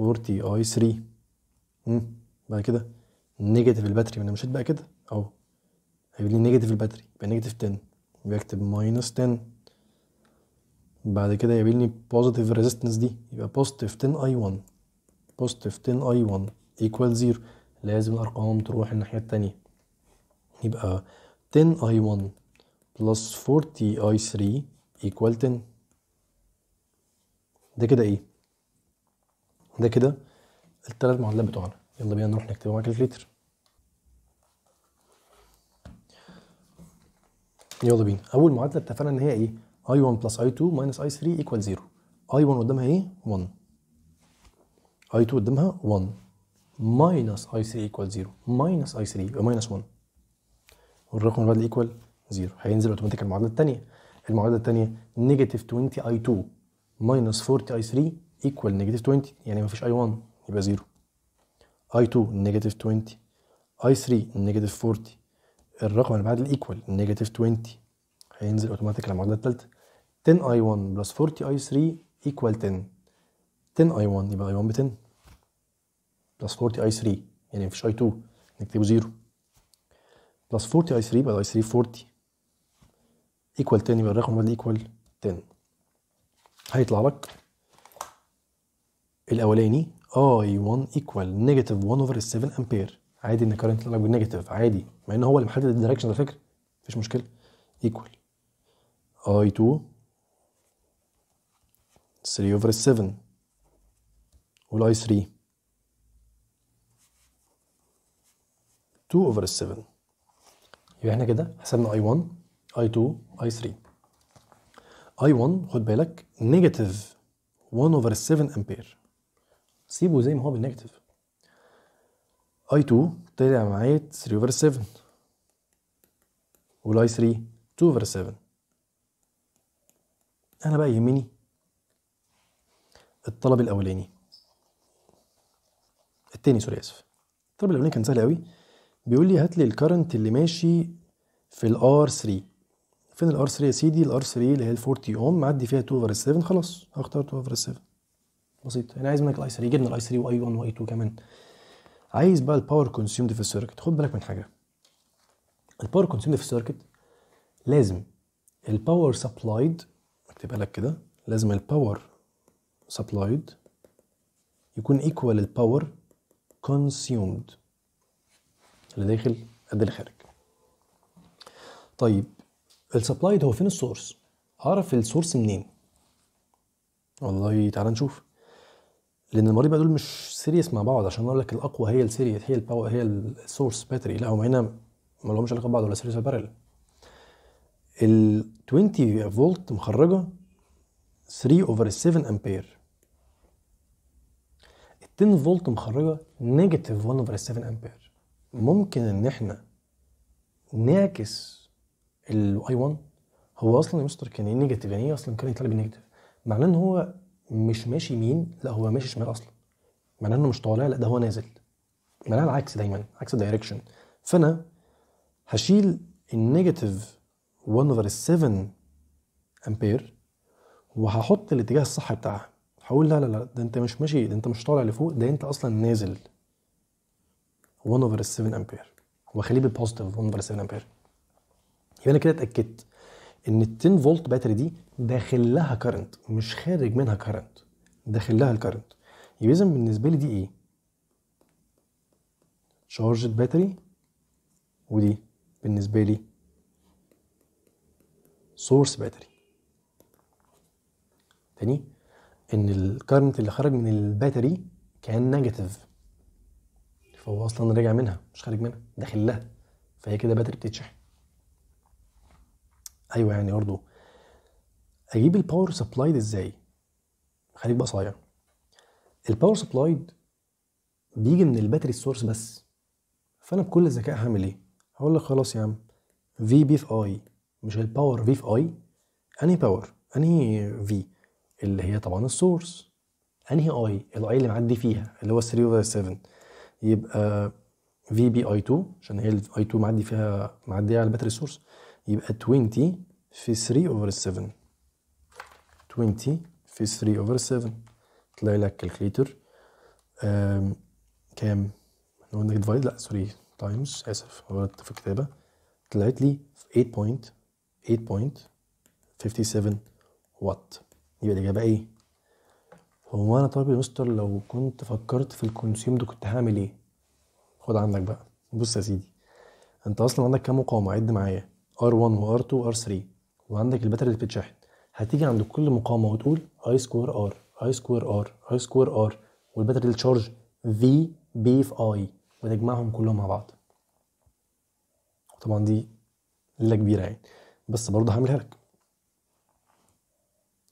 40 I 3 بعد كده negative ال battery ما أنا مشيت بقى كده. أهو هيجيب لي negative ال battery يبقى negative 10 يبقى اكتب minus 10 بعد كده يجيب لي positive resistance دي يبقى positive 10 I 1 positive 10 I 1 equal 0 لازم الأرقام تروح الناحية التانية. يبقى 10 I 1 plus 40 I 3 equal 10 ده كده إيه؟ ده كده الثلاث معادلات بتوعنا. يلا بينا نروح نكتبهم على ال calculator يلا بينا. أول معادلة اتفقنا إن هي إيه؟ I 1 plus I 2 minus I 3 equal 0 I 1 قدامها إيه؟ 1 I 2 قدامها 1 minus I 3 equal 0 minus I 3 يبقى minus 1 والرقم اللي بعد equal 0 هينزل اوتوماتيك المعادلة الثانية المعادلة الثانية negative 20 I 2 minus 40 I 3 equal negative 20 يعني مفيش I 1 يبقى 0 I 2 negative 20 I 3 negative 40 الرقم اللي بعد ال equal negative 20 هينزل اوتوماتيك المعادلة الثالثه 10 I 1 plus 40 I 3 equal 10 10 I 1 يبقى I 1 ب 10 plus 40 I 3 يعني مفيش I 2 نكتبه 0 plus 40 I 3 يبقى I 3 40 equal 10 يبقى الرقم اللي equal 10 هيطلع لك الأولاني I 1 equal negative 1 over 7 امبير عادي إن ال current يطلع بال negative عادي. مع إن هو اللي محدد ال direction على فكرة مفيش مشكلة. equal I 2 3 over 7 وال I 3 2 over 7 يبقى إحنا كده حسبنا I 1 I 2 I 3 I 1 خد بالك negative 1 over 7 امبير سيبه زي ما هو بال negative I 2 طلع معايا 3 over 7 وال I 3 2 over 7 أنا بقى يهمني الطلب الأولاني. التاني sorry آسف. الطلب الأولاني كان سهل قوي بيقول لي هات لي ال current اللي ماشي في ال R 3 فين ال R 3 يا سيدي؟ ال R 3 اللي هي ال 40 اوم معدي فيها 2 over 7 خلاص هختار 2 over 7 بسيط. أنا عايز منك الاي 3 جبنا الاي 3 وأي 1 وأي 2 كمان. عايز بقى ال power consumed في ال circuit خد بالك من حاجة. ال power consumed في ال circuit لازم ال power supplied اكتبها لك كده لازم ال power supplied يكون equal ال power consumed اللي داخل قد اللي خارج طيب ال supplied هو فين ال source أعرف ال source منين؟ والله تعال نشوف. لأن المريض بقى دول مش series مع بعض عشان أقول لك الأقوى هي ال series هي ال power هي ال source battery لا هم هنا ما لهمش علاقة ببعض ولا series ولا parallel ال 20 فولت مخرجة 3 over 7 امبير 10 فولت مخرجة negative 1 over 7 أمبير. ممكن إن إحنا نعكس ال I 1 هو أصلا يا مستر كان إيه negative يعني إيه أصلا كان يطلع بال negative معناه إن هو مش ماشي يمين لا هو ماشي شمال أصلا. معناه إنه مش طالع لا ده هو نازل. معناه العكس دايما عكس ال direction فأنا هشيل ال negative 1 over 7 أمبير وهحط الاتجاه الصح بتاعها. هقول لا لا لا ده انت مش ماشي ده انت مش طالع لفوق ده انت أصلا نازل 1 over 7 امبير واخليه بال positive 1 over 7 امبير يبقى أنا كده اتأكدت إن ال 10 فولت battery دي داخل لها current مش خارج منها current داخل لها ال current يبقى اذا بالنسبة لي دي إيه؟ charged battery ودي بالنسبة لي source battery تاني؟ إن ال current اللي خرج من ال battery كان negative فهو أصلا راجع منها مش خارج منها داخل لها. فهي كده battery بتتشحن. أيوه يعني برضه أجيب ال power supplied إزاي؟ خليك بقى صايع ال power supplied بيجي من ال battery ال source بس. فأنا بكل ذكاء هعمل إيه؟ هقول لك خلاص يا عم. في V B في I مش ال power V في I أنهي power أنهي V اللي هي طبعا ال source انهي I ال I اللي معدي فيها اللي هو 3 over 7 يبقى V B I 2 عشان هي ال I 2 معدي فيها معديه على ال battery ال source يبقى 20 في 3 over 7 20 في 3 over 7 طلع لك calculator كام؟ نقول لك divide لا sorry times آسف غلطت في الكتابة. طلعت لي 8.8.57 وات يبقى الإجابة إيه؟ هو أنا طالب يا مستر لو كنت فكرت في ال consumed ده كنت هعمل إيه؟ خد عندك بقى. بص يا سيدي أنت أصلا عندك كام مقاومة؟ عد معايا. R1 و R2 و R3 وعندك ال battery اللي بتتشحن. هتيجي عند كل مقاومة وتقول I square R I square R I square R. وال battery ال charge V B في I. وتجمعهم كلهم مع بعض. طبعا دي ليلة كبيرة يعني. بس برضه هعملها لك.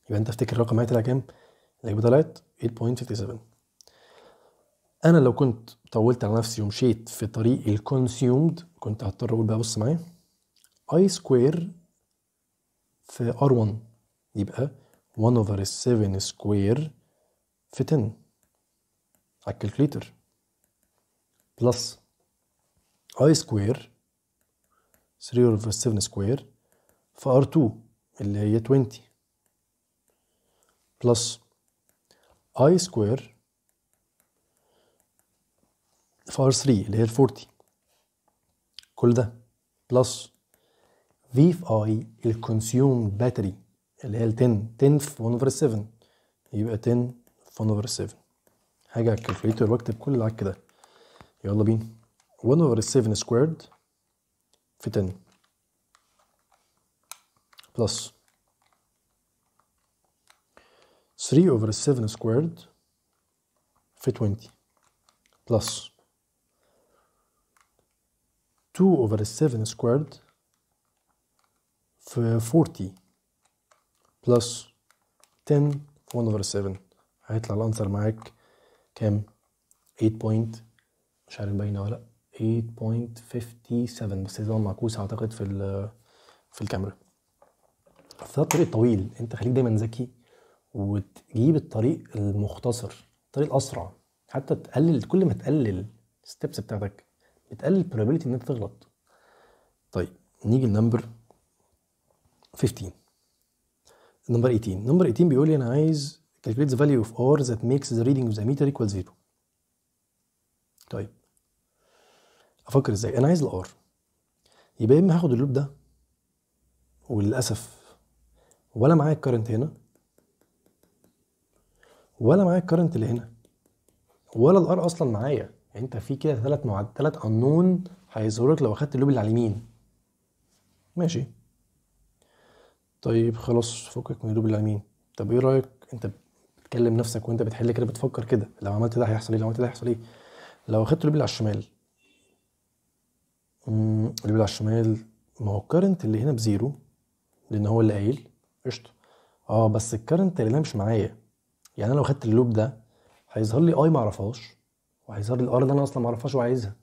يبقى أنت أفتكر الرقم معايا طلع كام؟ الاجابه طلعت 8.57 أنا لو كنت طولت على نفسي ومشيت في طريق ال consumed كنت هضطر أقول بقى بص معايا I square في R1 يبقى 1 over 7 square في 10 على ال calculator plus I square 3 over 7 square في R2 اللي هي 20 plus I square في R3 اللي هي 40 كل ده plus V في I ال consumed battery اللي هي ال 10 10 في 1 over 7 يبقى 10 في 1 over 7 هاجي على ال calculator واكتب كل العك ده يلا بينا. 1 over 7 squared في 10 plus 3 over 7 squared في 20 plus 2 over 7 squared في 40 plus 10 في 1 over 7 هيطلع ال answer معاك كام؟ 8 point مش عارف باينه ولا لأ. 8.57 بس طبعا معكوسه أعتقد في في الكاميرا. فده الطريق طويل أنت خليك دايما ذكي. وتجيب الطريق المختصر الطريق الأسرع. حتى تقلل كل ما تقلل ال steps بتاعتك بتقلل probability ان انت تغلط. طيب نيجي ل number 15 number 18 number 18 بيقول لي أنا عايز calculate the value of R that makes the reading of the meter equal zero. طيب. أفكر إزاي؟ أنا عايز ال R يبقى يا إما هاخد ال loop ده وللأسف ولا معايا ال current هنا ولا معايا ال current اللي هنا. ولا ال R أصلا معايا. يعني أنت في كده ثلاث معد ثلاث انون هيظهروا لك لو أخدت ال loop اللي على اليمين. ماشي. طيب خلاص فكك من ال loop اللي على اليمين. طب إيه رأيك أنت تكلم نفسك وأنت بتحل كده بتفكر كده؟ لو عملت ده هيحصل إيه؟ لو عملت ده هيحصل إيه؟ لو أخدت ال loop اللي على الشمال. ال loop اللي على الشمال. ما هو ال current اللي هنا ب zero لأن هو اللي قايل. قشطة. آه بس ال current اللي هنا مش معايا. يعني أنا لو خدت ال loop ده هيظهر لي I ما أعرفهاش وهيظهر لي ال R اللي أنا أصلا ما أعرفهاش وعايزها.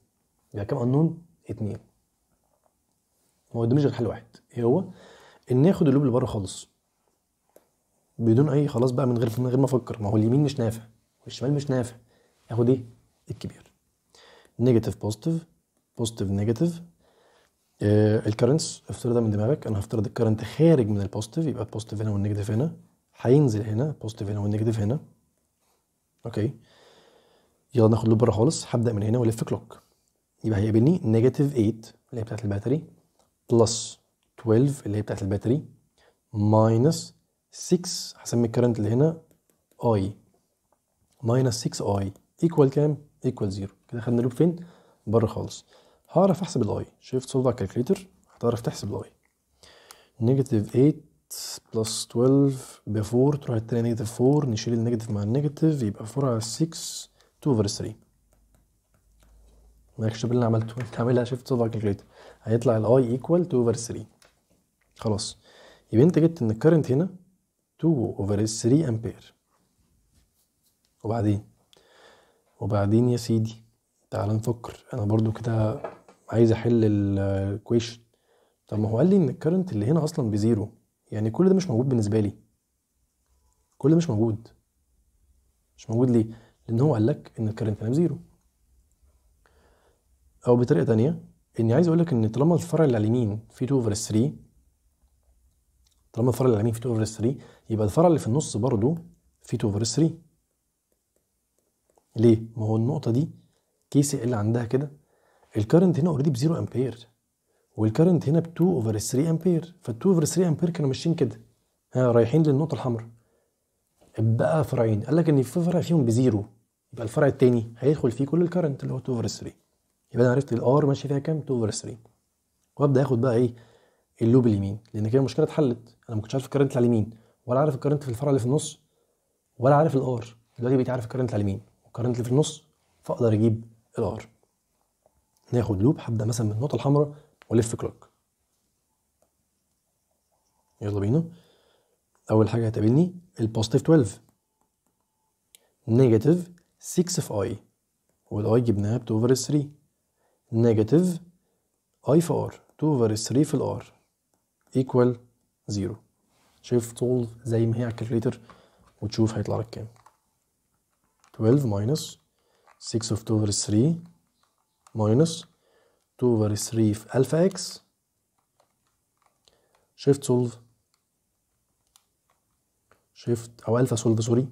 يبقى كام؟ unknown اتنين. ما قداميش غير حل واحد. إيه هو؟ إن آخد ال loop اللي بره خالص. بدون أي خلاص بقى من غير من غير ما أفكر. ما هو اليمين مش نافع والشمال مش نافع. آخد إيه؟ الكبير. negative positive positive negative ال currents افترضها من دماغك. أنا هفترض الكرنت خارج من البوزيتيف يبقى البوزيتيف هنا والنيجاتيف هنا. هينزل هنا ال positive هنا وال negative هنا. okay يلا ناخد loop بره خالص. هبدأ من هنا والف clock يبقى هيقابلني negative 8 اللي هي بتاعت ال battery plus 12 اللي هي بتاعت ال battery minus 6 هسمي ال current اللي هنا I minus 6 I equal كام؟ equal 0 كده خدنا لوب فين؟ بره خالص. هعرف أحسب ال I shift solve على ال calculator هتعرف تحسب ال I negative 8 plus 12 ب 4 تروح التانية negative 4 نشيل ال negative مع ال negative يبقى 4 على 6 2 over 3 مالكش باللي أنا عملته انت عاملها shift solve على ال calculator هيطلع ال I equal 2 over 3 خلاص. يبقى انت جبت ان ال current هنا 2 over 3 امبير وبعدين؟ وبعدين يا سيدي تعال نفكر. أنا برضو كده عايز أحل ال equation طب ما هو قال لي إن ال current اللي هنا أصلا ب zero. يعني كل ده مش موجود بالنسبة لي. كل ده مش موجود. مش موجود ليه؟ لأن هو قال لك إن ال current هنا ب zero أو بطريقة تانية إني عايز أقول لك إن طالما الفرع اللي على اليمين فيه 2 over 3 طالما الفرع اللي على اليمين فيه 2 over 3 يبقى الفرع اللي في النص برضو فيه 2 over 3 ليه؟ ما هو النقطة دي KCL عندها كده؟ ال current هنا already ب 0 أمبير. وال current هنا ب 2 over 3 امبير فال 2 over 3 امبير كانوا ماشيين كده. ها رايحين للنقطة الحمراء. بقى فرعين. قال لك إن في فرع فيهم ب zero يبقى الفرع التاني هيدخل فيه كل ال current اللي هو 2 over 3 يبقى أنا عرفت ال R ماشي فيها كام؟ 2 over 3 وأبدأ آخد بقى إيه؟ ال loop اليمين. لأن كده المشكلة اتحلت. أنا ما كنتش عارف ال current على اليمين. ولا عارف ال current في الفرع اللي في النص. ولا عارف ال R دلوقتي بقيت عارف ال current على اليمين. وال current اللي في النص فأقدر أجيب ال R ناخد loop. هبدأ مثلا من النقطه الحمراء. والف clock. يلا بينا. أول حاجة هتقابلني ال positive 12 negative 6 في I وال I جبناها ب 2 over 3 negative I في R 2 over 3 في ال R equal 0 shift solve زي ما هي على ال calculator وتشوف هيطلع لك كام. 12 minus 6 of 2 over 3 minus 2 over 3 في alpha X shift solve shift أو alpha solve sorry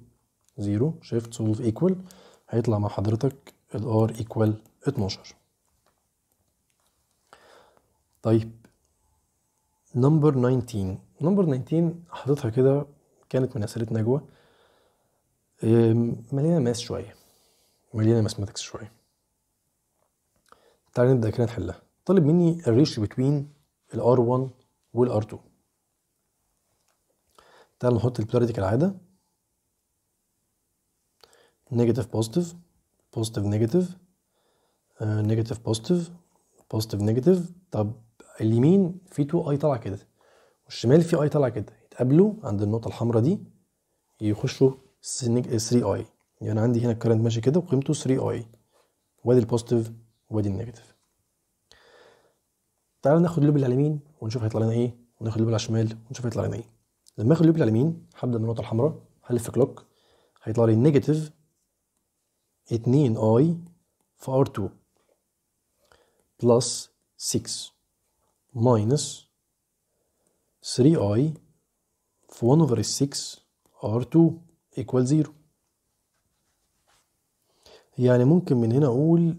0 shift solve equal هيطلع مع حضرتك ال R equal 12 طيب. number 19 number 19 حاططها كده كانت من أسئلة نجوى. مليانة math شوية. مليانة mathematics شوية. تعالى نبدأ كده نحلها. طالب مني ال ratio between ال R 1 وال R 2 تعال نحط ال polarity كالعاده negative positive positive negative negative positive positive negative طب اليمين في 2 I طالعة كده. والشمال في I طالعة كده. يتقابلوا عند النقطة الحمراء دي يخشوا 3 I يعني عندي هنا ال current ماشي كده وقيمته 3 I وادي ال positive وادي ال negative. تعال ناخد ال loop على اليمين ونشوف هيطلع لنا إيه وناخد ال loop على الشمال ونشوف هيطلع لنا إيه. لما أخد ال loop على اليمين هبدأ من النقطة الحمراء هلف clock هيطلع لي negative 2 I في R 2 plus 6 minus 3i في 1 over 6 r2 equal 0 يعني ممكن من هنا أقول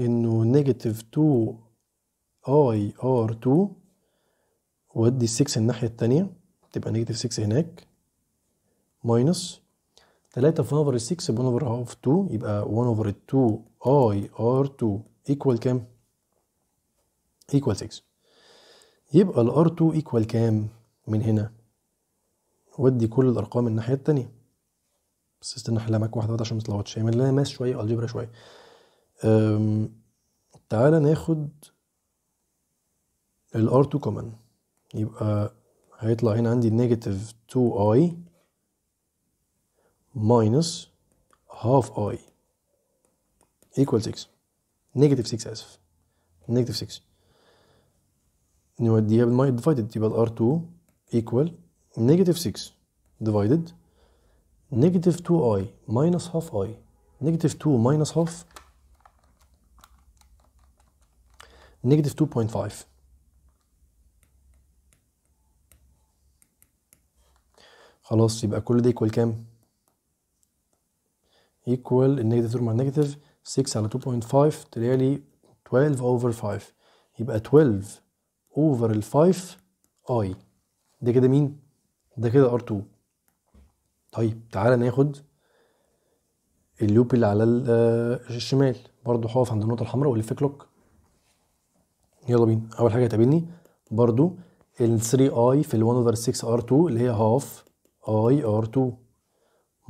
إنه negative 2 i r2 وأدي 6 الناحية التانية تبقى negative 6 هناك minus 3 في 1 over 6 ب 1 over half 2 يبقى 1 over 2 i r2 equal كام؟ equal 6 يبقى ال R2 equal كام من هنا؟ ودي كل الأرقام الناحية التانية. بس استنى أحلها معاك واحدة واحدة عشان متلخبطش هي مليانه math شوية و algebra شوية. تعالى ناخد ال R2 common يبقى هيطلع هنا عندي negative 2i minus half i equal 6 negative 6 اسف negative 6 نوديها بالماي divided يبقى ال R2 equal negative 6 divided. negative 2i minus half i. negative 2 minus half negative 2.5 خلاص يبقى كل ده equal كام؟ equal ال negative مع ال negative 6 على 2.5 طلع لي 12 over 5 يبقى 12 over ال 5 i. ده كده مين؟ ده كده R2 طيب تعالى ناخد ال loop اللي على آه، الشمال. برضو هقف عند النقطة الحمراء والف كلوك يلا بينا. أول حاجة هتقابلني برضو ال 3i في ال 1 over 6 R2 اللي هي half i R2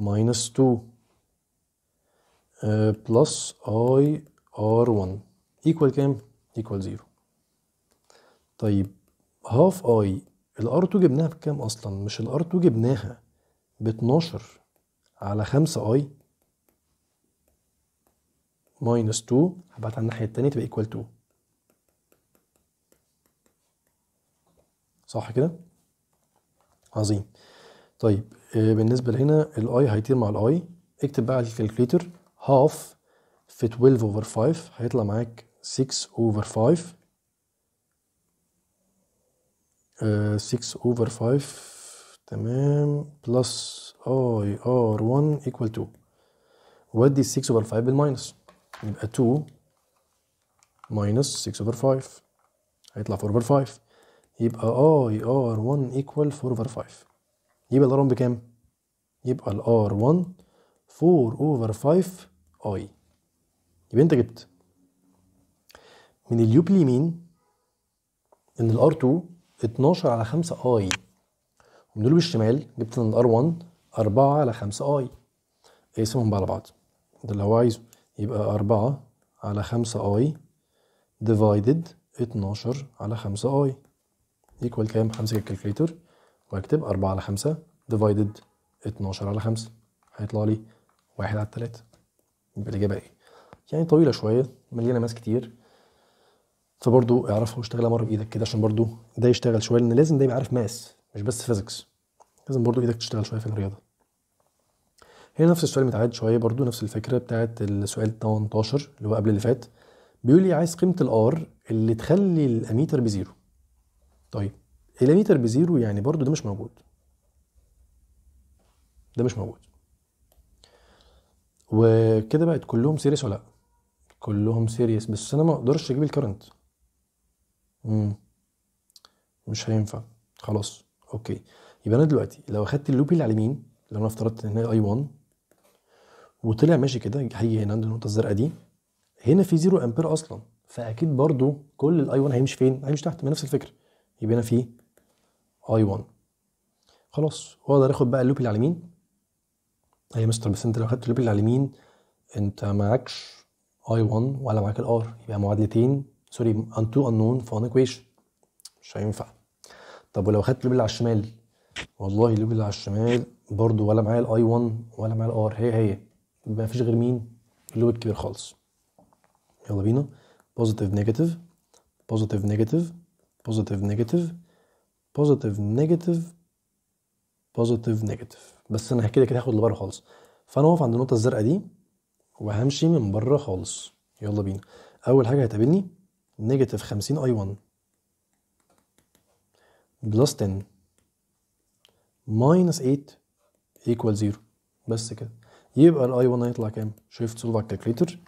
minus 2 آه، plus i R1 equal كام؟ equal 0 طيب half i. ال R2 جبناها بكام أصلا؟ مش ال R2 جبناها ب 12 على 5 i minus 2 هبعت على الناحية التانية تبقى equal 2 صح كده؟ عظيم. طيب آه، بالنسبة لهنا ال I هيطير مع ال I اكتب بقى على ال calculator half في 12 over 5 هيطلع معاك 6 over 5 آه، 6 over 5 تمام. plus I R 1 equal 2 ودي 6 over 5 بال minus يبقى 2 minus 6 over 5 هيطلع 4 over 5 يبقى I R 1 equal 4 over 5 يبقى ال R 1 بكام؟ يبقى ال R 1 4 over 5 I يبقى أنت جبت. من ال loop اليمين إن ال R 2 12 على 5 I ومن ال loop الشمال جبت إن ال R 1 4 على 5 I اقسمهم بقى على بعض. ده اللي هو عايزه. يبقى 4 على 5 I divided 12 على 5 I equal كام؟ همسك ال calculator واكتب 4 على 5 divided 12 على 5 هيطلع لي 1 على 3 يبقى الإجابة إيه؟ يعني طويلة شوية مليانة maths كتير. فبرضو اعرفها واشتغلها مرة بإيدك كده عشان برضو ده يشتغل شوية لأن لازم ده يبقى عارف maths مش بس physics لازم برضو إيدك تشتغل شوية في الرياضة. هنا نفس السؤال متعاد شوية برضو نفس الفكرة بتاعت السؤال 18 اللي هو قبل اللي فات. بيقول لي عايز قيمة ال R اللي تخلي الأميتر بزيرو. طيب الاميتر بزيرو يعني برضو ده مش موجود. ده مش موجود. وكده بقت كلهم series ولا لأ؟ كلهم series. بس أنا ما أقدرش أجيب ال current. امم مش هينفع. خلاص. okay. يبقى أنا دلوقتي لو أخدت ال loop اللي على اليمين لو أنا افترضت إن هي I 1 وطلع ماشي كده هيجي هنا عند النقطة الزرقاء دي هنا في زيرو أمبير أصلا. فأكيد برضو كل ال I 1 هيمشي فين؟ هيمشي تحت. ما نفس الفكرة. يبقى هنا في I 1 خلاص واقدر اخد بقى ال loop اللي على اليمين. أي يا مستر بس أنت لو خدت ال loop اللي على اليمين أنت معكش I 1 ولا معاك ال R يبقى معادلتين sorry in two unknown في ان equation مش هينفع. طب ولو خدت ال loop اللي على الشمال؟ والله ال loop اللي على الشمال برضو ولا معايا ال I 1 ولا معايا ال R هي هي. يبقى مفيش غير مين؟ ال loop الكبير خالص. يلا بينا. positive negative positive negative positive negative positive negative positive negative بس أنا كده كده هاخد اللي بره خالص. فأنا واقف عند النقطة الزرقاء دي وهمشي من بره خالص. يلا بينا. أول حاجة هتقابلني negative 50 I 1 plus 10 minus 8 equal 0 بس كده. يبقى ال I 1 هيطلع كام؟ shift solve على ال calculator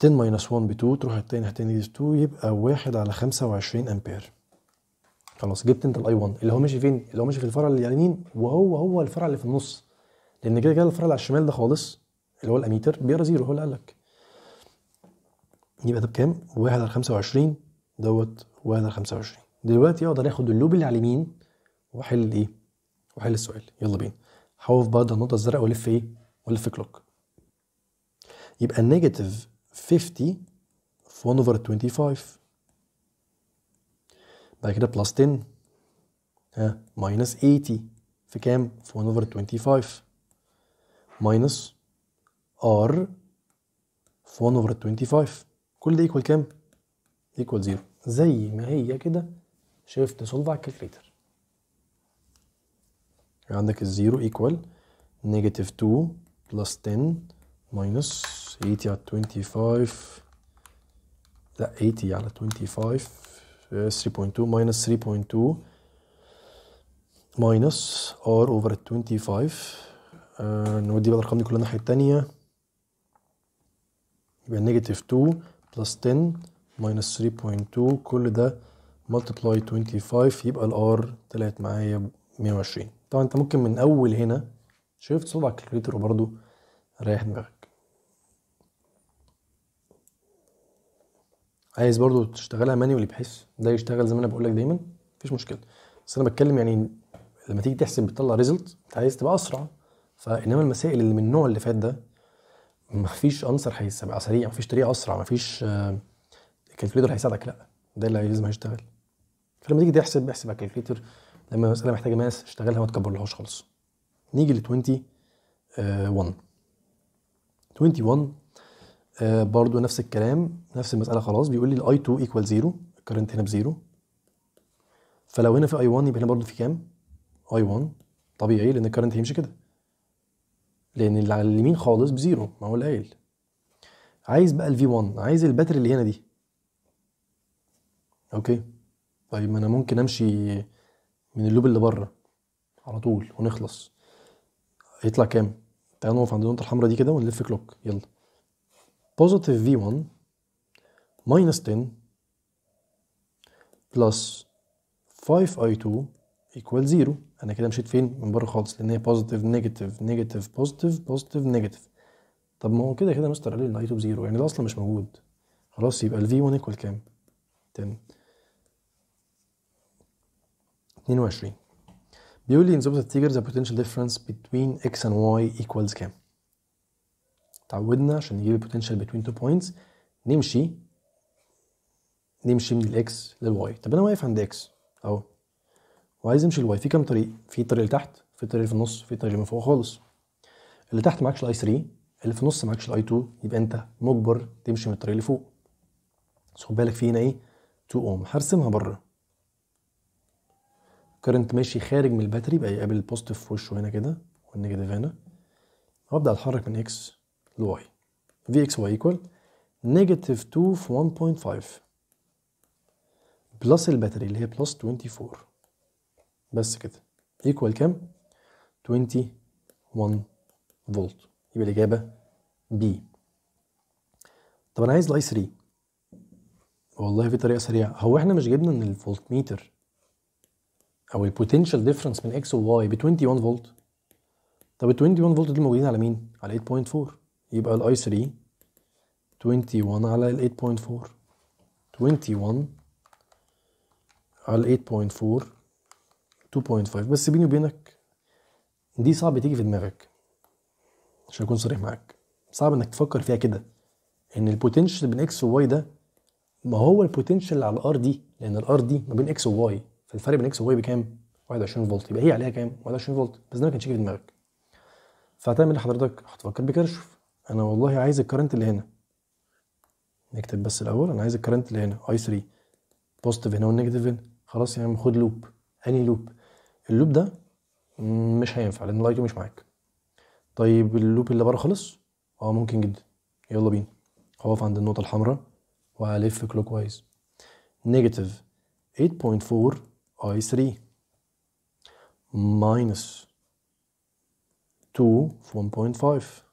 10 minus 1 ب 2 تروح التاني negative 2 يبقى 1 على 25 أمبير. خلاص جبت أنت ال I 1 اللي هو ماشي فين؟ اللي هو ماشي في الفرع اللي على اليمين وهو هو الفرع اللي في النص. لأن كده كده الفرع اللي على الشمال ده خالص اللي هو الأميتر بيقرأ زيرو هو اللي قال لك. يبقى ده بكام؟ 1 على 25 دوت 1 على 25 دلوقتي أقدر اخد ال loop اللي على اليمين وأحل الايه؟ وأحل السؤال. يلا بينا. هقف بعد النقطه الزرقاء والف إيه؟ والف clock يبقى ال negative 50 في 1 over 25 بعد كده plus 10 ها minus 80 في كام؟ في 1 over 25 minus R في 1 over 25 كل ده equal كام؟ equal 0 زي ما هي كده shift solve على ال calculator عندك الزيرو equal negative 2 plus 10 minus 80 على 25 لا 80 على 25 آه، 3.2 minus 3.2 minus R over 25 آه نودي بقى الأرقام دي كلها الناحية التانية. يبقى negative 2 plus 10 minus 3.2 كل ده multiply 25 يبقى ال R طلعت معايا ب 120 طبعا أنت ممكن من أول هنا solve على ال calculator وبرضه ريح دماغك. عايز برضه تشتغلها manually بحيث ده يشتغل زي ما أنا بقول لك دايما مفيش مشكلة. بس أنا بتكلم يعني لما تيجي تحسب بتطلع result أنت عايز تبقى أسرع. فإنما المسائل اللي من النوع اللي فات ده مفيش answer هيبقى سريع مفيش طريقة أسرع مفيش آه، ال calculator هيساعدك لا. ده اللي لازم هيشتغل. فلما تيجي تحسب احسب على ال calculator لما مسألة محتاجة maths اشتغلها ما تكبرلهاش خالص. نيجي ل 21 21 آه برضو نفس الكلام نفس المسألة خلاص. بيقول لي ال I 2 equal 0 ال current هنا بزيرو. فلو هنا في I 1 يبقى هنا برضو في كام؟ I 1 طبيعي لأن ال current هيمشي كده. لأن اللي على اليمين خالص بزيرو ما هو اللي قايل عايز بقى ال V 1 عايز ال battery اللي هنا دي. okay. طيب ما أنا ممكن أمشي من ال loop اللي بره على طول ونخلص. هيطلع كام؟ تعال نقف عند النقطة الحمراء دي كده ونلف clock يلا. positive V 1 minus 10 plus 5 I 2 equal 0 أنا كده مشيت فين؟ من بره خالص لأن هي positive negative negative positive positive negative طب ما هو كده كده مستر قال لي ال I 2 ب zero. يعني ده أصلا مش موجود. خلاص يبقى ال V 1 equal كام؟ 10 22 بيقول لي in the figure the potential difference between x and y equals كام؟ تعودنا عشان نجيب ال potential between two points نمشي نمشي من ال X لل Y طب أنا واقف عند X أهو. وعايز أمشي لل Y في كام طريق؟ في طريق اللي تحت في طريق اللي في النص في طريق اللي من فوق خالص. اللي تحت معكش ال I 3 اللي في النص معكش ال I 2 يبقى أنت مجبر تمشي من الطريق اللي فوق. بس خد بالك في هنا إيه؟ 2 اوم هرسمها بره. current ماشي خارج من ال battery يبقى يقابل ال positive في وشه هنا كده وال negative هنا. وابدا أتحرك من X ل Y X Y equal negative 2 في 1.5 plus ال battery اللي هي plus 24 بس كده. equal كام؟ 21 فولت يبقى الإجابة B طب أنا عايز ال I 3 والله في طريقة سريعة. هو إحنا مش جبنا إن الفولت ميتر أو ال potential difference من X و Y ب 21 فولت طب ال 21 فولت دول موجودين على مين؟ على 8.4 يبقى ال I 3 21 على ال 8.4 21 على 8.4 2.5 بس بيني وبينك دي صعب تيجي في دماغك عشان أكون صريح معاك. صعب إنك تفكر فيها كده إن ال potential بين X و Y ده ما هو ال potential على ال R دي لأن ال R دي ما بين X و Y فالفرق بين X و Y بكام؟ 21 فولت. يبقى هي عليها كام؟ 21 فولت. بس ده ما كانش في دماغك. فهتعمل إيه حضرتك؟ هتفكر بكيرشوف أنا والله عايز ال current اللي هنا. نكتب بس الأول أنا عايز ال current اللي هنا I 3 positive هنا وال negative هنا. خلاص عم خد loop أنهي loop ال loop ده مش هينفع لأن ال I 2 مش معاك. طيب ال loop اللي بره خلص؟ آه ممكن جدا. يلا بينا. هقف عند النقطة الحمراء وهلف clockwise negative 8.4 I 3 minus 2 في 1.5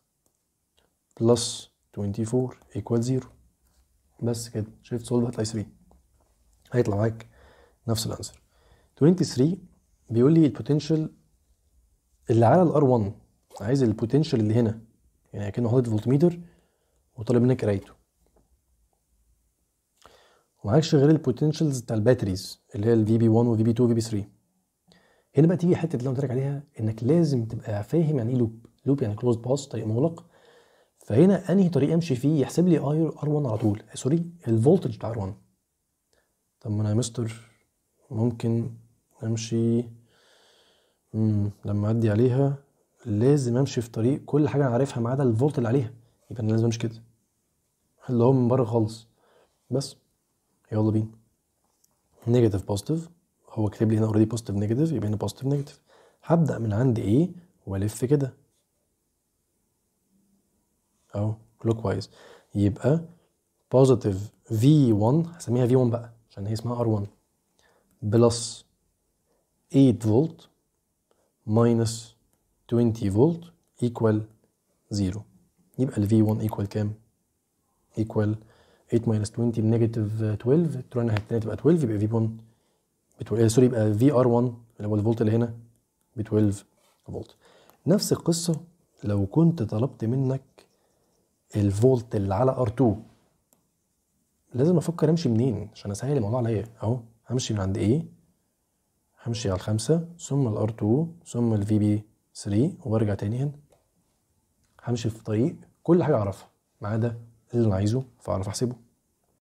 plus 24 equal 0 بس كده. shift solve هتلاقي 3 هيطلع معاك نفس ال answer. 23 بيقول لي ال potential اللي على ال R 1 عايز ال potential اللي هنا. يعني كأنه حاطط فولتميتر وطالب منك قرايته. ومعكش غير ال potentials بتاع ال batteries اللي هي ال VB 1 و VB 2 و VB 3 هنا بقى تيجي حتة اللي أنا قلت لك عليها إنك لازم تبقى فاهم يعني إيه loop loop يعني closed path طريق مغلق. فهنا أنهي طريق أمشي فيه؟ يحسب لي IR 1 على طول. sorry ال voltage بتاع R 1 طب ما أنا يا مستر ممكن أمشي. مم. لما اعدي عليها لازم أمشي في طريق كل حاجة أنا عارفها ما عدا الفولت اللي عليها. يبقى أنا لازم أمشي كده. اللي هو من بره خالص. بس يلا بينا. negative positive هو كاتب لي هنا already positive negative يبقى هنا positive negative هبدأ من عند A وألف كده. اهو clockwise يبقى positive V 1 هسميها V 1 بقى عشان هي اسمها R 1 plus 8 فولت minus 20 فولت equal 0 يبقى ال V1 equal كام؟ equal 8 minus 20 ب negative 12 تروح الناحية التانية تبقى 12 يبقى V1 ب 12 sorry يبقى VR1 اللي هو الفولت اللي هنا ب 12 فولت نفس القصة لو كنت طلبت منك الفولت اللي على R2 لازم أفكر أمشي منين؟ عشان أسهل الموضوع عليا. أهو همشي من عند A همشي على الخمسة ثم ال R 2 ثم ال VB 3 وارجع تاني هنا. همشي في طريق كل حاجة أعرفها ما عدا اللي أنا عايزه فأعرف أحسبه.